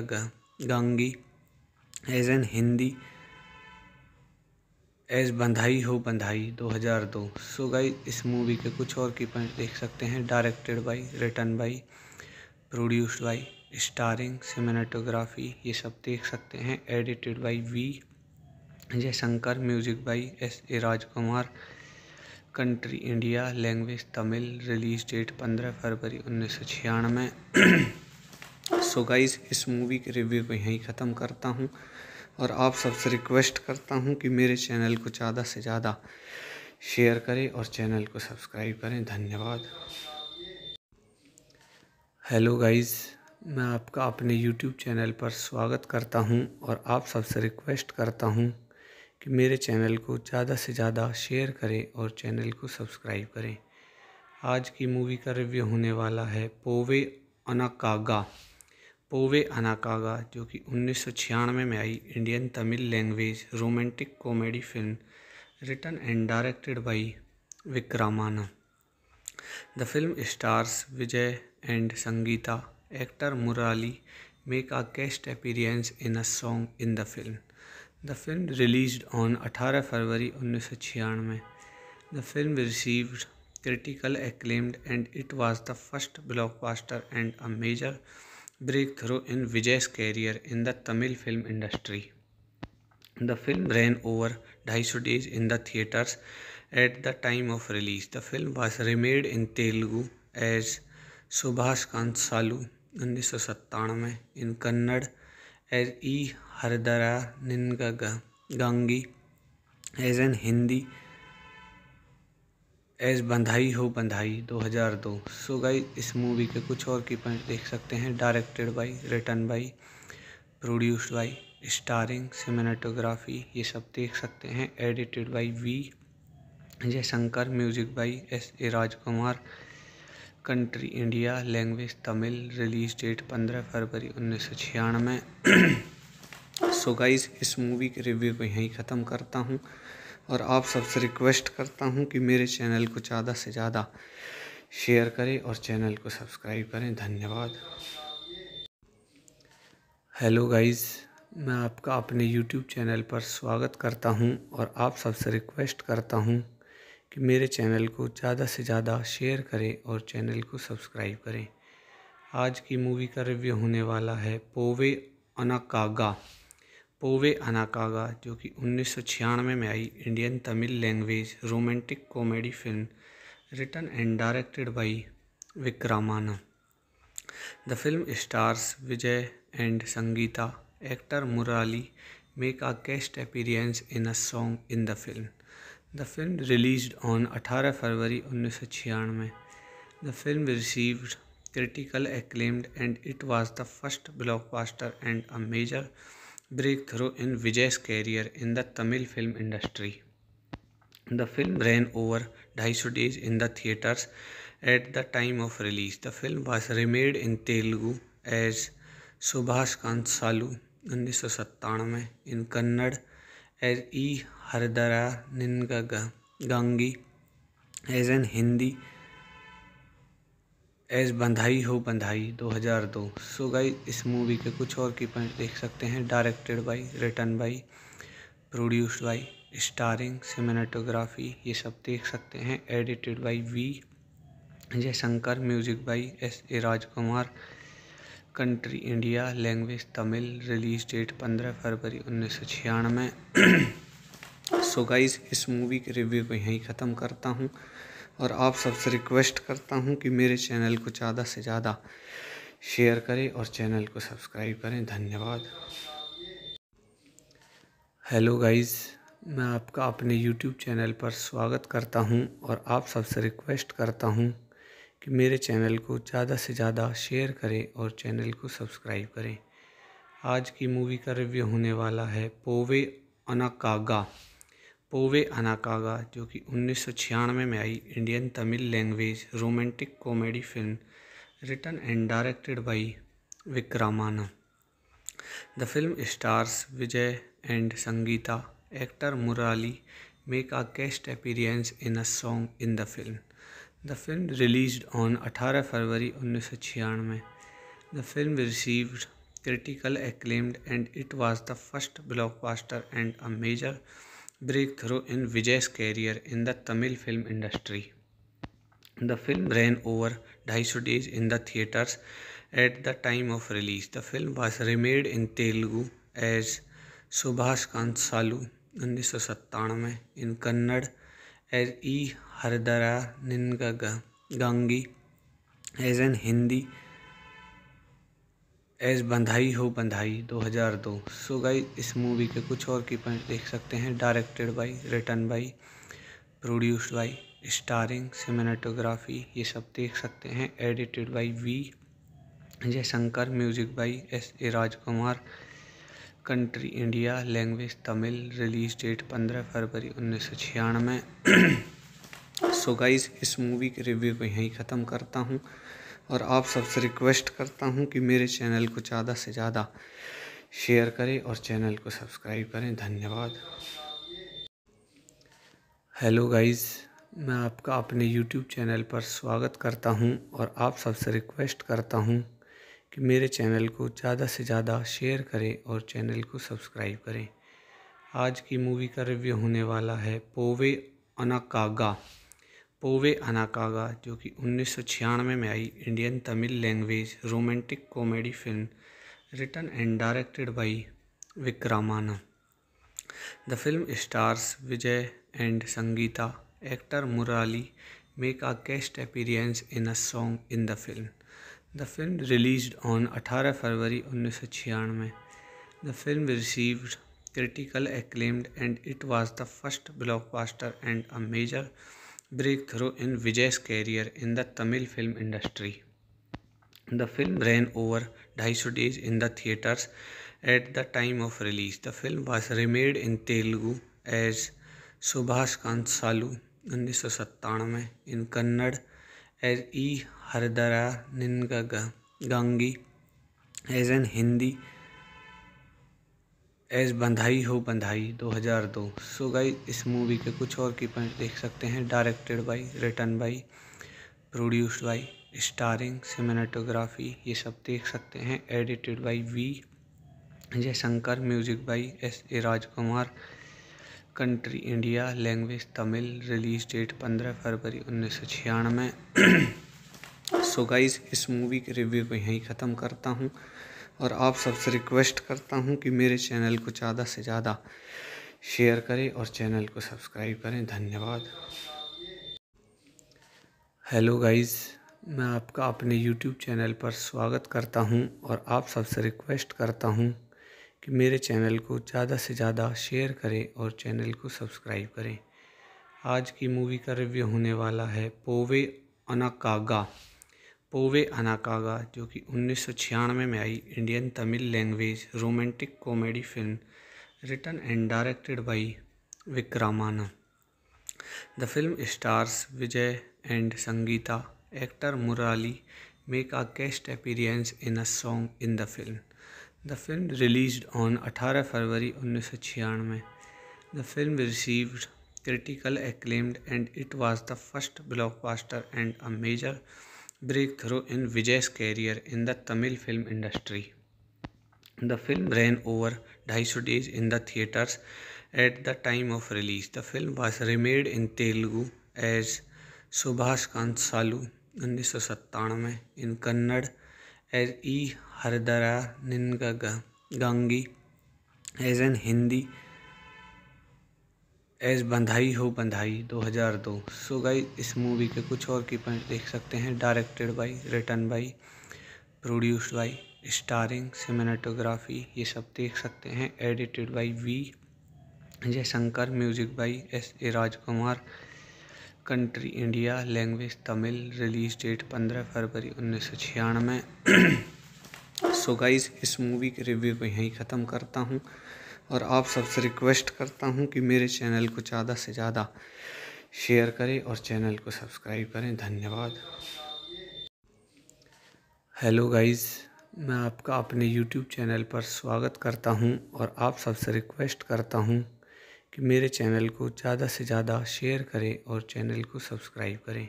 Ninagagi as in Hindi as Badhaai Ho Badhaai 2002 so guys इस movie के कुछ और की point देख सकते हैं directed by written by produced by starring cinematography ये सब देख सकते हैं edited by V Jayashankar music by S A Rajkumar country India language Tamil release date पंद्रह फरवरी उन्नीस सौ छियानवे सो [clears throat] गाइज इस मूवी के रिव्यू को यहीं ख़त्म करता हूँ और आप सबसे रिक्वेस्ट करता हूँ कि मेरे चैनल को ज़्यादा से ज़्यादा शेयर करें और चैनल को सब्सक्राइब करें धन्यवाद हेलो गाइस मैं आपका अपने यूट्यूब चैनल पर स्वागत करता हूं और आप सबसे रिक्वेस्ट करता हूं कि मेरे चैनल को ज़्यादा से ज़्यादा शेयर करें और चैनल को सब्सक्राइब करें आज की मूवी का रिव्यू होने वाला है पोवे अनाकागा पोवे अनाकागा जो कि उन्नीस में आई Indian Tamil language romantic comedy film written and directed by Vikraman the film stars Vijay and Sangita actor Murali make a guest appearance in a song in the film the film release on 18 फरवरी उन्नीस the film received critical acclaimed and it was the first blockbuster and a major breakthrough in Vijay career in the Tamil film industry the film ran over ढाई सौ days in the theatres at the time of release the film was remade in Telugu as Subhakankshalu उन्नीस सौ सत्तानवे in Kannada as Ee Hrudaya Ninagagi as in Hindi as Badhaai Ho Badhaai 2002 so guys इस movie के कुछ और की point देख सकते हैं directed by written by produced by starring cinematography ये सब देख सकते हैं edited by V Jayashankar music by S A Rajkumar country India language Tamil release date पंद्रह फरवरी उन्नीस सौ छियानवे सो [clears throat] गाइज इस मूवी के रिव्यू को यहीं ख़त्म करता हूँ और आप सबसे रिक्वेस्ट करता हूँ कि मेरे चैनल को ज़्यादा से ज़्यादा शेयर करें और चैनल को सब्सक्राइब करें धन्यवाद हेलो गाइस मैं आपका अपने यूट्यूब चैनल पर स्वागत करता हूं और आप सबसे रिक्वेस्ट करता हूं कि मेरे चैनल को ज़्यादा से ज़्यादा शेयर करें और चैनल को सब्सक्राइब करें आज की मूवी का रिव्यू होने वाला है पोवे अनाकागा पोवे अनाकागा जो कि उन्नीस में आई Indian Tamil language romantic comedy film written and directed by Vikraman the film stars Vijay and Sangita actor Murali make a guest appearance in a song in the film the film release on 18 फरवरी उन्नीस सौ छियानवे the film received critical acclaimed and it was the first blockbuster and a major breakthrough in Vijay's career in the Tamil film industry the film ran over ढाई सौ days in the theatres at the time of release the film was remade in Telugu as Subhakankshalu उन्नीस सौ सत्तानवे in Kannada as Ee Hrudaya Ninagagi as in Hindi as Badhaai Ho Badhaai 2002 so guys इस movie के कुछ और की point देख सकते हैं directed by written by produced by starring cinematography ये सब देख सकते हैं edited by V Jayashankar music by S A Rajkumar country India language Tamil release date पंद्रह फरवरी उन्नीस सौ छियानवे सो [clears throat] गाइज इस मूवी के रिव्यू को यहीं ख़त्म करता हूँ और आप सबसे रिक्वेस्ट करता हूँ कि मेरे चैनल को ज़्यादा से ज़्यादा शेयर करें और चैनल को सब्सक्राइब करें धन्यवाद हेलो गाइस मैं आपका अपने यूट्यूब चैनल पर स्वागत करता हूं और आप सबसे रिक्वेस्ट करता हूं कि मेरे चैनल को ज़्यादा से ज़्यादा शेयर करें और चैनल को सब्सक्राइब करें आज की मूवी का रिव्यू होने वाला है पोवे अनाकागा पोवे अनाकागा जो कि उन्नीस में आई Indian Tamil language romantic comedy film written and directed by Vikraman the film stars Vijay and Sangeetha actor Murali make a guest appearance in a song in the film the film release on अठारह फरवरी उन्नीस सौ छियानवे the film received critical acclaimed and it was the first blockbuster and a major breakthrough in Vijay's career in the Tamil film industry the film ran over ढाई सौ days in the theatres at the time of release the film was remade in Telugu as Subhash सालू उन्नीस सौ सत्तानवे in Kannada as Ee Hrudaya Ninagagi as in Hindi as Badhaai Ho Badhaai 2002 so guys इस movie के कुछ और की point देख सकते हैं directed by written by produced by starring cinematography ये सब देख सकते हैं edited by V Jayashankar music by S A Rajkumar country India language Tamil release date पंद्रह फरवरी उन्नीस सौ छियानवे सो [clears throat] गाइज इस मूवी के रिव्यू को यहीं ख़त्म करता हूँ और आप सबसे रिक्वेस्ट करता हूँ कि मेरे चैनल को ज़्यादा से ज़्यादा शेयर करें और चैनल को सब्सक्राइब करें धन्यवाद हेलो गाइस मैं आपका अपने यूट्यूब चैनल पर स्वागत करता हूं और आप सबसे रिक्वेस्ट करता हूं कि मेरे चैनल को ज़्यादा से ज़्यादा शेयर करें और चैनल को सब्सक्राइब करें आज की मूवी का रिव्यू होने वाला है पोवे अनाकागा पोवे अनाकागा जो कि उन्नीस में आई Indian Tamil language romantic comedy film written and directed by Vikraman the film stars Vijay and Sangeetha actor Murali make a guest appearance in a song in the film the film release on अठारह फरवरी उन्नीस सौ छियानवे the film received critical acclaimed and it was the first blockbuster and a major breakthrough in Vijay's career in the Tamil film industry the film ran over ढाई सौ days in the theatres at the time of release the film was remade in Telugu as Subhakankshalu उन्नीस सौ सत्तानवे in Kannada as Ee Hrudaya Ninagagi as in Hindi as Badhaai Ho Badhaai 2002 so guys इस movie के कुछ और की point देख सकते हैं directed by written by produced by starring cinematography ये सब देख सकते हैं edited by V Jayashankar music by S A Rajkumar country India language Tamil release date पंद्रह फरवरी उन्नीस सौ छियानवे सो [clears throat] गाइज इस मूवी के रिव्यू को यहीं ख़त्म करता हूँ और आप सबसे रिक्वेस्ट करता हूँ कि मेरे चैनल को ज़्यादा से ज़्यादा शेयर करें और चैनल को सब्सक्राइब करें धन्यवाद हेलो गाइस मैं आपका अपने यूट्यूब चैनल पर स्वागत करता हूं और आप सबसे रिक्वेस्ट करता हूं कि मेरे चैनल को ज़्यादा से ज़्यादा शेयर करें और चैनल को सब्सक्राइब करें आज की मूवी का रिव्यू होने वाला है पोवे अनाकागा पोवे अनाकागा जो कि उन्नीस में आई Indian Tamil language romantic comedy film written and directed by Vikraman the film stars Vijay and Sangeetha actor Murali make a guest appearance in a song in the film the film release on अठारह फरवरी उन्नीस सौ छियानवे the film received critical acclaimed and it was the first blockbuster and a major breakthrough in Vijay's career in the Tamil film industry the film ran over ढाई सौ days in the theatres at the time of release the film was remade in Telugu as Subhakankshalu उन्नीस सौ सत्तानवे in Kannada as Ee Hrudaya Ninagagi as in Hindi as Badhaai Ho Badhaai 2002 so guys इस movie के कुछ और की point देख सकते हैं directed by written by produced by starring cinematography ये सब देख सकते हैं edited by V Jayashankar music by S A Rajkumar country India language Tamil release date पंद्रह फरवरी उन्नीस सौ छियानवे सो [clears throat] गाइज इस मूवी के रिव्यू को यहीं ख़त्म करता हूँ और आप सबसे रिक्वेस्ट करता हूँ कि मेरे चैनल को ज़्यादा से ज़्यादा शेयर करें और चैनल को सब्सक्राइब करें धन्यवाद हेलो गाइस मैं आपका अपने यूट्यूब चैनल पर स्वागत करता हूं और आप सबसे रिक्वेस्ट करता हूं कि मेरे चैनल को ज़्यादा से ज़्यादा शेयर करें और चैनल को सब्सक्राइब करें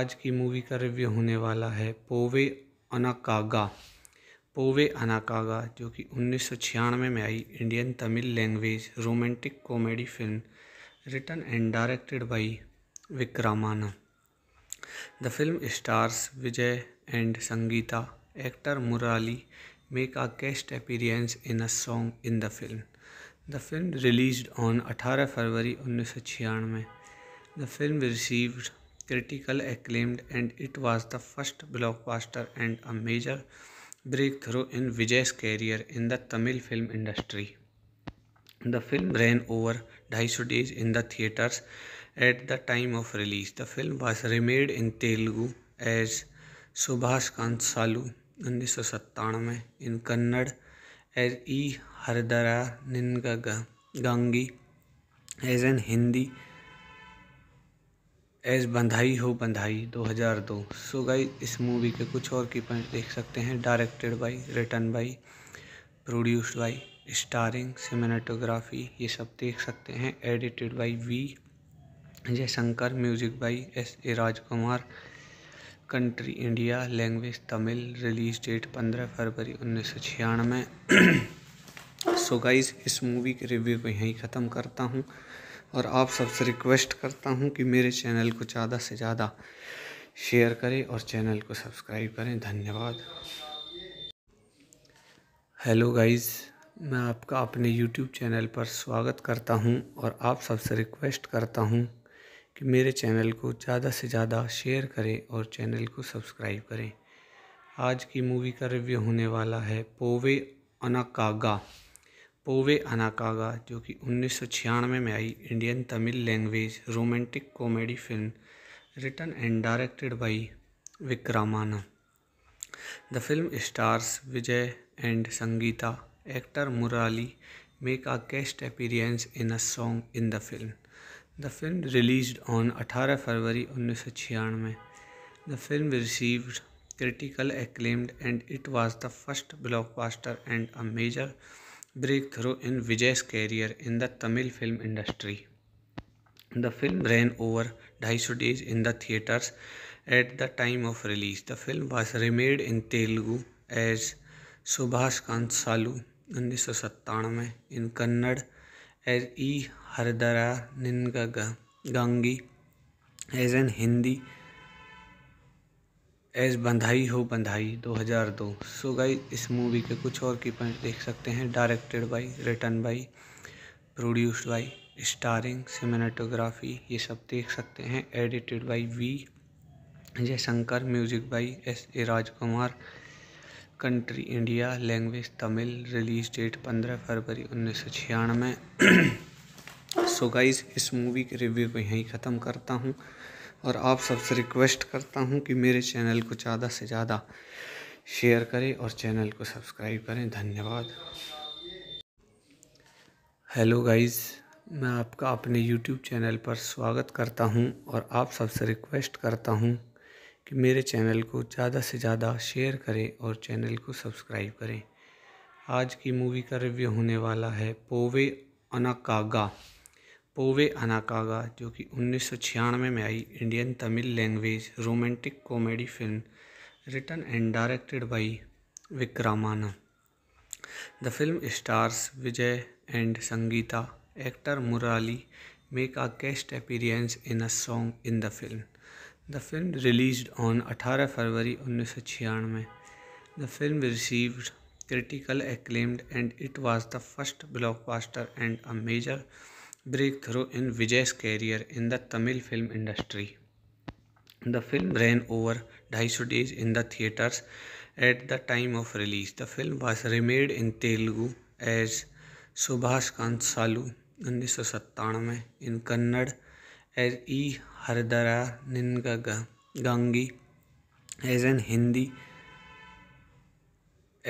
आज की मूवी का रिव्यू होने वाला है पोवे अनाकागा पोवे अनाकागा जो कि उन्नीस में आई Indian Tamil language romantic comedy film written and directed by Vikraman the film stars Vijay and Sangeetha actor Murali make a guest appearance in a song in the film the film release on अठारह फरवरी उन्नीस सौ the film received critical acclaimed and it was the first blockbuster and a major breakthrough in Vijay's career in the Tamil film industry the film ran over ढाई सौ days in the theatres at the time of release the film was remade in Telugu as Subhakankshalu उन्नीस सौ सत्तानवे in Kannada as Ee Hrudaya Ninagagi as in Hindi as Badhaai Ho Badhaai 2002 so guys इस movie के कुछ और की point देख सकते हैं directed by written by produced by starring cinematography ये सब देख सकते हैं edited by V Jayashankar music by S A Rajkumar country India language Tamil release date पंद्रह फरवरी उन्नीस सौ छियानवे सो [clears throat] गाइज इस मूवी के रिव्यू को यहीं ख़त्म करता हूँ और आप सबसे रिक्वेस्ट करता हूँ कि मेरे चैनल को ज़्यादा से ज़्यादा शेयर करें और चैनल को सब्सक्राइब करें धन्यवाद हेलो गाइस मैं आपका अपने यूट्यूब चैनल पर स्वागत करता हूं और आप सबसे रिक्वेस्ट करता हूं कि मेरे चैनल को ज़्यादा से ज़्यादा शेयर करें और चैनल को सब्सक्राइब करें आज की मूवी का रिव्यू होने वाला है पोवे अनाकागा पोवे अनाकागा जो कि उन्नीस में आई Indian Tamil language romantic comedy film written and directed by Vikraman the film stars Vijay and Sangeetha actor Murali make a guest appearance in a song in the film the film release on 18 फरवरी उन्नीस the film received critical acclaimed and it was the first blockbuster and a major breakthrough in Vijay's career in the Tamil film industry the film ran over ढाई सौ days in the theatres at the time of release the film was remade in Telugu as Subhakankshalu उन्नीस सौ सत्तानवे in Kannada as Ee Hrudaya Ninagagi as in Hindi as Badhaai Ho Badhaai 2002 so guys इस movie के कुछ और की point देख सकते हैं directed by written by produced by starring cinematography ये सब देख सकते हैं edited by V Jayashankar music by S A Rajkumar country India language Tamil release date पंद्रह फरवरी उन्नीस सौ छियानवे सो [clears throat] गाइज इस मूवी के रिव्यू को यहीं ख़त्म करता हूँ और आप सबसे रिक्वेस्ट करता हूँ कि मेरे चैनल को ज़्यादा से ज़्यादा शेयर करें और चैनल को सब्सक्राइब करें धन्यवाद हेलो गाइस मैं आपका अपने यूट्यूब चैनल पर स्वागत करता हूं और आप सबसे रिक्वेस्ट करता हूं कि मेरे चैनल को ज़्यादा से ज़्यादा शेयर करें और चैनल को सब्सक्राइब करें आज की मूवी का रिव्यू होने वाला है पोवे अनाकागा पोवे अनाकागा जो कि उन्नीस सौ छियानवे में आई Indian Tamil language romantic comedy film written and directed by Vikraman the film stars Vijay and Sangeetha actor Murali make a cast appearance in a song in the film the film release on अठारह फरवरी उन्नीस सौ छियानवे the film received critical acclaimed and it was the first blockbuster and a major breakthrough in Vijay's career in the Tamil film industry the film ran over ढाई सौ days in the theatres at the time of release the film was remade in Telugu as Subhakankshalu उन्नीस सौ सत्तानवे in Kannada as Ee Hrudaya Ninagagi as in Hindi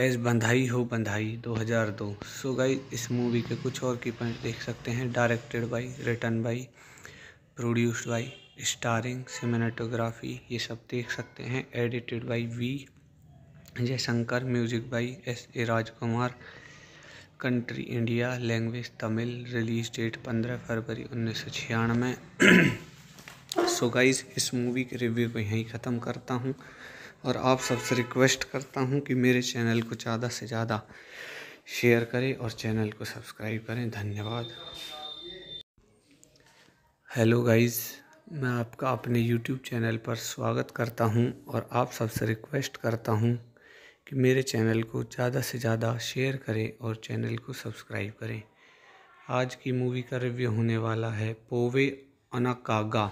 as Badhaai Ho Badhaai 2002 so guys इस movie के कुछ और की point देख सकते हैं directed by written by produced by starring cinematography ये सब देख सकते हैं edited by V Jayashankar music by S A Rajkumar country India language Tamil release date पंद्रह फरवरी उन्नीस सौ छियानवे सो [clears throat] गाइज इस मूवी के रिव्यू को यहीं ख़त्म करता हूँ और आप सबसे रिक्वेस्ट करता हूँ कि मेरे चैनल को ज़्यादा से ज़्यादा शेयर करें और चैनल को सब्सक्राइब करें धन्यवाद हेलो गाइस मैं आपका अपने यूट्यूब चैनल पर स्वागत करता हूं और आप सबसे रिक्वेस्ट करता हूं कि मेरे चैनल को ज़्यादा से ज़्यादा शेयर करें और चैनल को सब्सक्राइब करें आज की मूवी का रिव्यू होने वाला है पोवे अनाकागा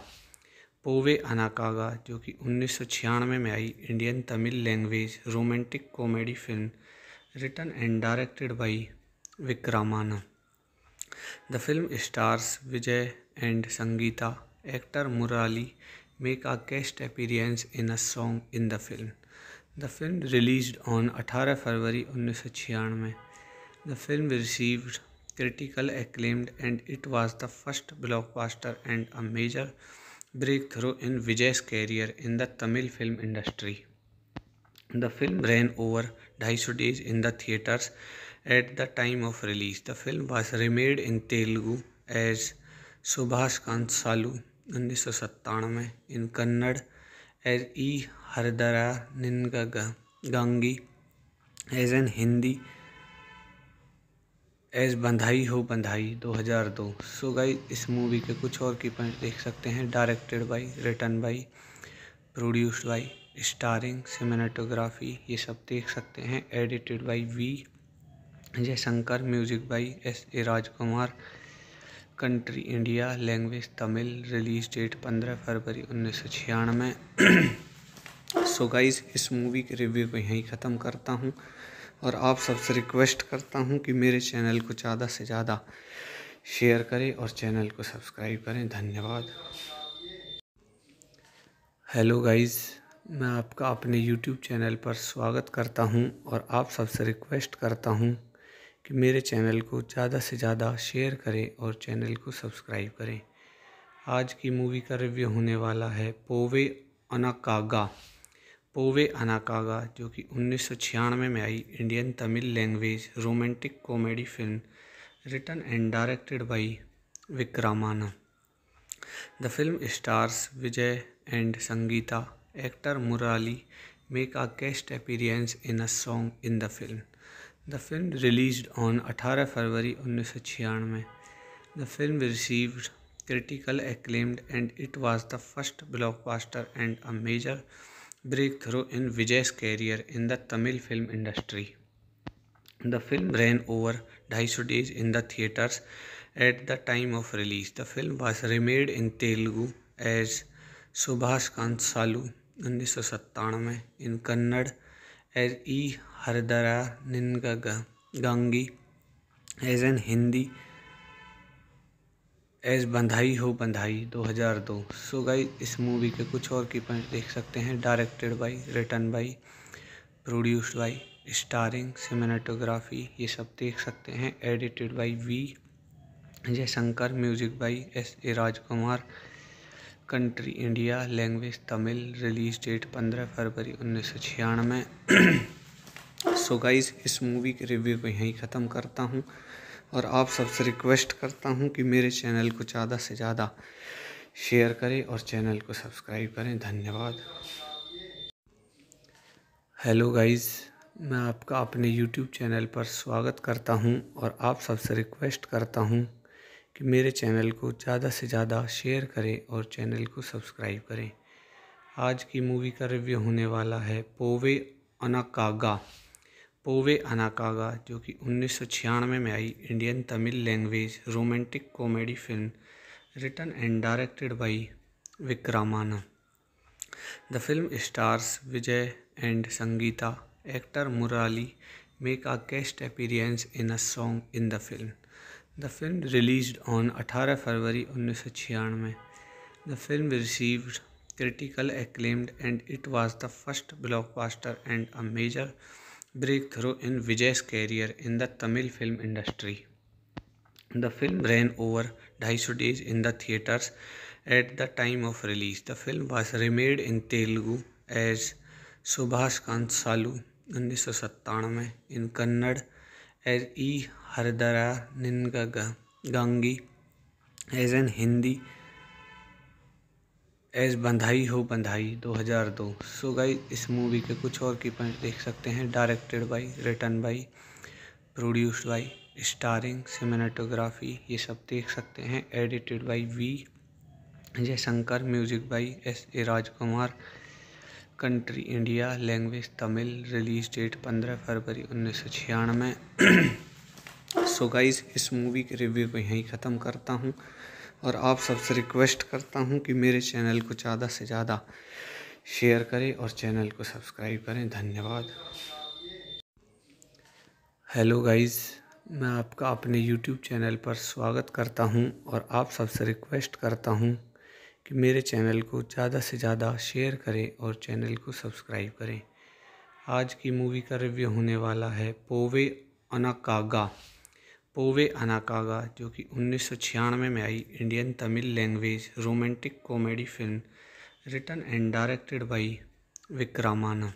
पोवे अनाकागा जो कि उन्नीस सौ छियानवे में आई Indian Tamil language romantic comedy film written and directed by Vikraman the film stars Vijay and Sangeetha actor Murali make a cast appearance in a song in the film the film release on अठारह फरवरी उन्नीस सौ छियानवे the film received critical acclaimed and it was the first blockbuster and a major breakthrough in Vijay's career in the Tamil film industry the film ran over ढाई सौ days in the theatres at the time of release the film was remade in Telugu as Subhakankshalu उन्नीस सौ सत्तानवे in Kannada as Ee Hrudaya Ninagagi as in Hindi as Badhaai Ho Badhaai 2002 so guys इस movie के कुछ और की point देख सकते हैं directed by written by produced by starring cinematography ये सब देख सकते हैं edited by V Jayashankar music by S A Rajkumar country India language Tamil release date पंद्रह फरवरी उन्नीस सौ छियानवे सो [coughs] गाइज इस मूवी के रिव्यू को यहीं ख़त्म करता हूँ और आप सबसे रिक्वेस्ट करता हूँ कि मेरे चैनल को ज़्यादा से ज़्यादा शेयर करें और चैनल को सब्सक्राइब करें धन्यवाद हेलो गाइस मैं आपका अपने यूट्यूब चैनल पर स्वागत करता हूं और आप सबसे रिक्वेस्ट करता हूं कि मेरे चैनल को ज़्यादा से ज़्यादा शेयर करें और चैनल को सब्सक्राइब करें आज की मूवी का रिव्यू होने वाला है पोवे अनाकागा पोवे अनाकागा जो कि उन्नीस सौ छियानवे में आई Indian Tamil language romantic comedy film return and directed by Vikraman the film stars Vijay and Sangeetha actor Murali make a cast appearance in a song in the film the film release on अठारह फरवरी उन्नीस सौ छियानवे the film received critical acclaimed and it was the first blockbuster and a major break through in Vijay's career in the Tamil film industry the film ran over ढाई सौ days in the theatres at the time of release the film was remade in Telugu as Subhakankshalu उन्नीस सौ सत्तानवे in Kannada as Ee Hrudaya Ninagagi as an Hindi as Badhaai Ho Badhaai 2002 so guys इस movie के कुछ और की point देख सकते हैं directed by return by produced by starring cinematography ये सब देख सकते हैं edited by V Jayashankar music by S A Rajkumar country India language Tamil release date पंद्रह फरवरी उन्नीस सौ छियानवे सो [coughs] गाइज इस मूवी के रिव्यू को यहीं ख़त्म करता हूँ और आप सबसे रिक्वेस्ट करता हूँ कि मेरे चैनल को ज़्यादा से ज़्यादा शेयर करें और चैनल को सब्सक्राइब करें धन्यवाद हेलो गाइस मैं आपका अपने यूट्यूब चैनल पर स्वागत करता हूं और आप सबसे रिक्वेस्ट करता हूं कि मेरे चैनल को ज़्यादा से ज़्यादा शेयर करें और चैनल को सब्सक्राइब करें आज की मूवी का रिव्यू होने वाला है पोवे अनाकागा पोवे अनाकागा जो कि उन्नीस सौ छियानवे में आई Indian Tamil language romantic comedy film return and directed by Vikraman the film stars Vijay and Sangeetha actor Murali make a cast appearance in a song in the film the film release on अठारह फरवरी उन्नीस सौ छियानवे the film received critical acclaimed and it was the first blockbuster and a major break through in Vijay's career in the Tamil film industry the film ran over ढाई सौ days in the theatres at the time of release the film was remade in Telugu as Subhakankshalu उन्नीस सौ सत्तानवे in Kannada as Ee Hrudaya Ninagagi as an Hindi as Badhaai Ho Badhaai 2002 so guys इस movie के कुछ और की point देख सकते हैं directed by return by produced by starring cinematography ये सब देख सकते हैं edited by V Jayashankar music by S A Rajkumar country India language Tamil release date पंद्रह फरवरी उन्नीस सौ छियानवे सो [clears throat] गाइज इस मूवी के रिव्यू को यहीं ख़त्म करता हूँ और आप सबसे रिक्वेस्ट करता हूँ कि मेरे चैनल को ज़्यादा से ज़्यादा शेयर करें और चैनल को सब्सक्राइब करें धन्यवाद हेलो गाइस मैं आपका अपने यूट्यूब चैनल पर स्वागत करता हूं और आप सबसे रिक्वेस्ट करता हूं कि मेरे चैनल को ज़्यादा से ज़्यादा शेयर करें और चैनल को सब्सक्राइब करें आज की मूवी का रिव्यू होने वाला है पोवे अनाकागा पोवे अनाकागा जो कि उन्नीस सौ छियानवे में आई Indian Tamil language romantic comedy film return and directed by Vikraman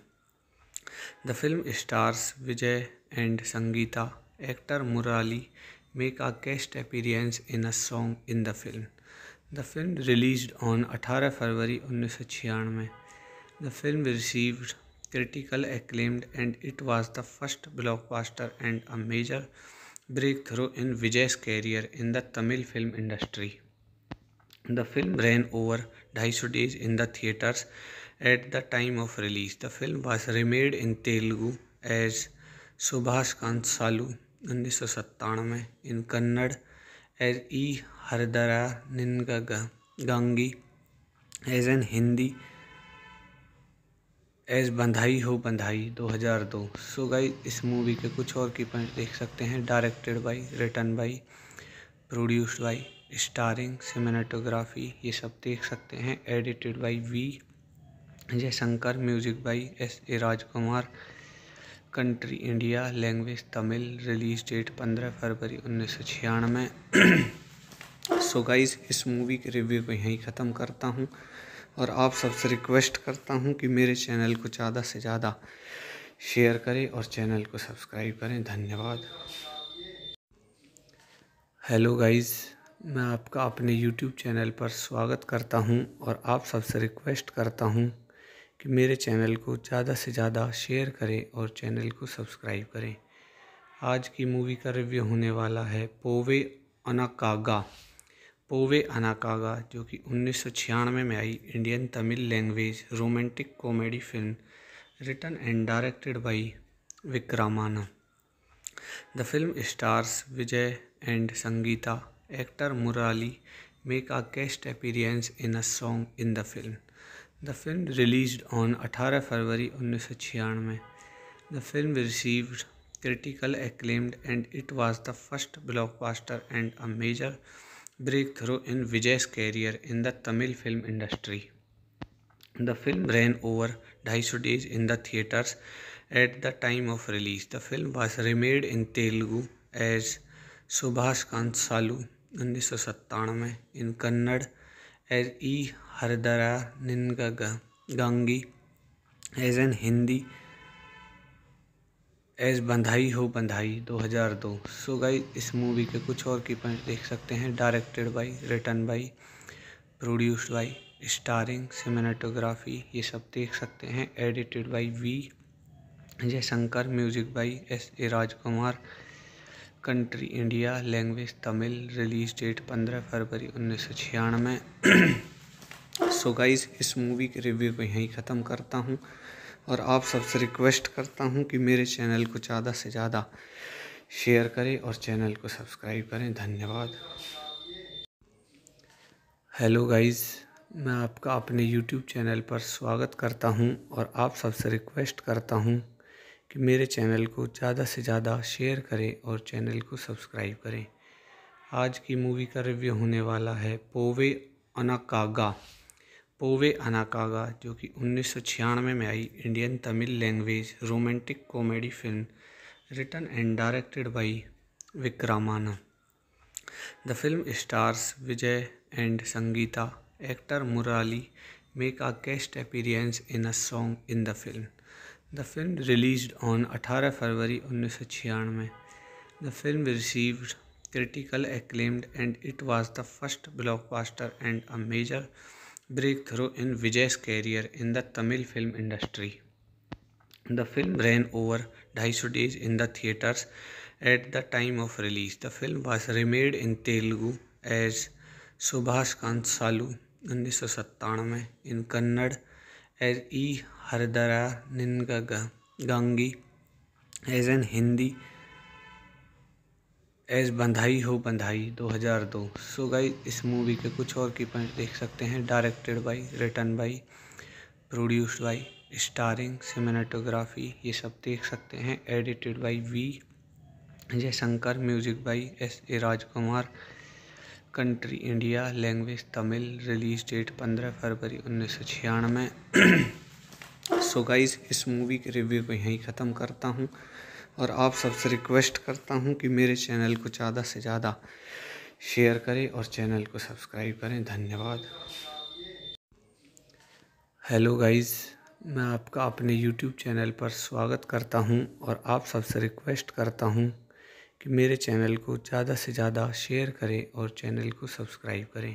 the film stars Vijay and Sangeetha actor Murali make a cast appearance in a song in the film the film release on अठारह फरवरी उन्नीस सौ छियानवे the film received critical acclaimed and it was the first blockbuster and a major break through in Vijay's career in the Tamil film industry the film ran over ढाई सौ days in the theatres at the time of release the film was remade in Telugu as Subhakankshalu उन्नीस सौ सत्तानवे in Kannada as Ee Hrudaya Ninagagi as an Hindi as Badhaai Ho Badhaai 2002 so guys इस movie के कुछ और की point देख सकते हैं directed by return by produced by starring cinematography ये सब देख सकते हैं edited by V Jayashankar music by S A Rajkumar country India language Tamil release date पंद्रह फरवरी उन्नीस सौ छियानवे सो [clears throat] गाइज इस मूवी के रिव्यू को यहीं ख़त्म करता हूँ और आप सबसे रिक्वेस्ट करता हूँ कि मेरे चैनल को ज़्यादा से ज़्यादा शेयर करें और चैनल को सब्सक्राइब करें धन्यवाद हेलो गाइस मैं आपका अपने यूट्यूब चैनल पर स्वागत करता हूं और आप सबसे रिक्वेस्ट करता हूं कि मेरे चैनल को ज़्यादा से ज़्यादा शेयर करें और चैनल को सब्सक्राइब करें आज की मूवी का रिव्यू होने वाला है पोवे अनाकागा पोवे अनाकागा जो कि उन्नीस सौ छियानवे में आई Indian Tamil language romantic comedy film return and directed by Vikraman the film stars Vijay and Sangeetha actor Murali make a cast appearance in a song in the film the film release on अठारह फरवरी उन्नीस सौ छियानवे the film received critical acclaimed and it was the first blockbuster and a major break through in Vijay career in the Tamil film industry the film ran over ढाई सौ days in the theatres at the time of release the film was remade in Telugu as Subhakankshalu उन्नीस सौ सत्तानवे in Kannada as Ee Hrudaya Ninagagi as an Hindi as Badhaai Ho Badhaai 2002 so guys इस movie के कुछ और की point देख सकते हैं directed by return by produced by starring cinematography ये सब देख सकते हैं edited by V Jayashankar music by S A Rajkumar country India language Tamil release date पंद्रह फरवरी उन्नीस सौ छियानवे सो [clears throat] गाइज इस मूवी के रिव्यू को यहीं ख़त्म करता हूँ और आप सबसे रिक्वेस्ट करता हूँ कि मेरे चैनल को ज़्यादा से ज़्यादा शेयर करें और चैनल को सब्सक्राइब करें धन्यवाद हेलो गाइस मैं आपका अपने यूट्यूब चैनल पर स्वागत करता हूं और आप सबसे रिक्वेस्ट करता हूं कि मेरे चैनल को ज़्यादा से ज़्यादा शेयर करें और चैनल को सब्सक्राइब करें आज की मूवी का रिव्यू होने वाला है पोवे अनाकागा पोवे अनाकागा जो कि उन्नीस में आई Indian Tamil language romantic comedy film return and directed by Vikraman the film stars Vijay and Sangeetha actor Murali make a guest appearance in a song in the film the film release on 18 फरवरी उन्नीस the film received critical acclaimed and it was the first blockbuster and a major break through in Vijay career in the Tamil film industry the film ran over ढाई सौ days in the theatres at the time of release the film was remade in Telugu as Subhakankshalu उन्नीस सौ सत्तानवे in Kannada as Ee Hrudaya Ninagagi as an Hindi as Badhaai Ho Badhaai 2002 so guys इस movie के कुछ और की point देख सकते हैं directed by return by produced by starring cinematography ये सब देख सकते हैं edited by V Jayashankar music by S A Rajkumar country India language Tamil release date पंद्रह फरवरी उन्नीस सौ छियानवे सो [clears throat] गाइज इस मूवी के रिव्यू को यहीं ख़त्म करता हूँ और आप सबसे रिक्वेस्ट करता हूँ कि मेरे चैनल को ज़्यादा से ज़्यादा शेयर करें और चैनल को सब्सक्राइब करें धन्यवाद हेलो गाइस मैं आपका अपने यूट्यूब चैनल पर स्वागत करता हूं और आप सबसे रिक्वेस्ट करता हूं कि मेरे चैनल को ज़्यादा से ज़्यादा शेयर करें और चैनल को सब्सक्राइब करें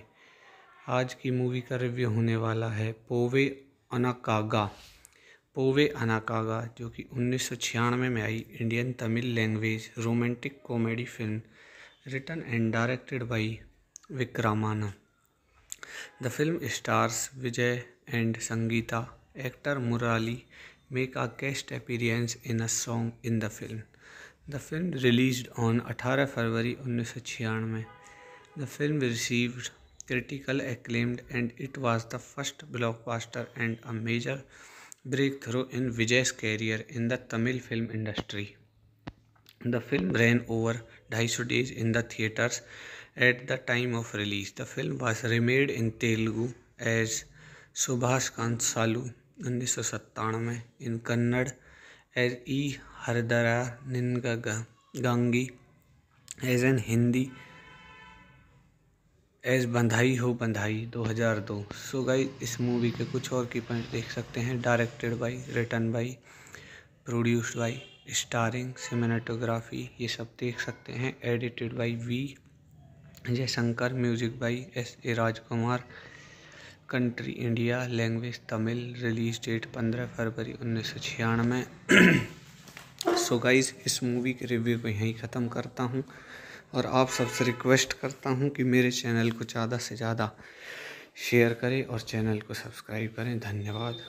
आज की मूवी का रिव्यू होने वाला है पोवे अनाकागा पोवे अनाकागा जो कि उन्नीस सौ छियानवे में आई Indian Tamil language romantic comedy film return and directed by Vikraman the film stars Vijay and Sangeetha actor Murali make a guest appearance in a song in the film the film release on अठारह फरवरी उन्नीस सौ छियानवे the film received critical acclaimed and it was the first blockbuster and a major break through in Vijay's career in the Tamil film industry the film ran over ढाई सौ days in the theatres at the time of release the film was remade in Telugu as Subhakankshalu उन्नीस सौ सत्तानवे in Kannada as Ee Hrudaya Ninagagi as an Hindi as Badhaai Ho Badhaai 2002 so guys इस movie के कुछ और की point देख सकते हैं directed by return by produced by starring cinematography ये सब देख सकते हैं edited by V Jayashankar music by S A Rajkumar country India language Tamil release date पंद्रह फरवरी उन्नीस सौ छियानवे सो [clears throat] गाइज इस मूवी के रिव्यू को यहीं ख़त्म करता हूँ और आप सबसे रिक्वेस्ट करता हूँ कि मेरे चैनल को ज़्यादा से ज़्यादा शेयर करें और चैनल को सब्सक्राइब करें धन्यवाद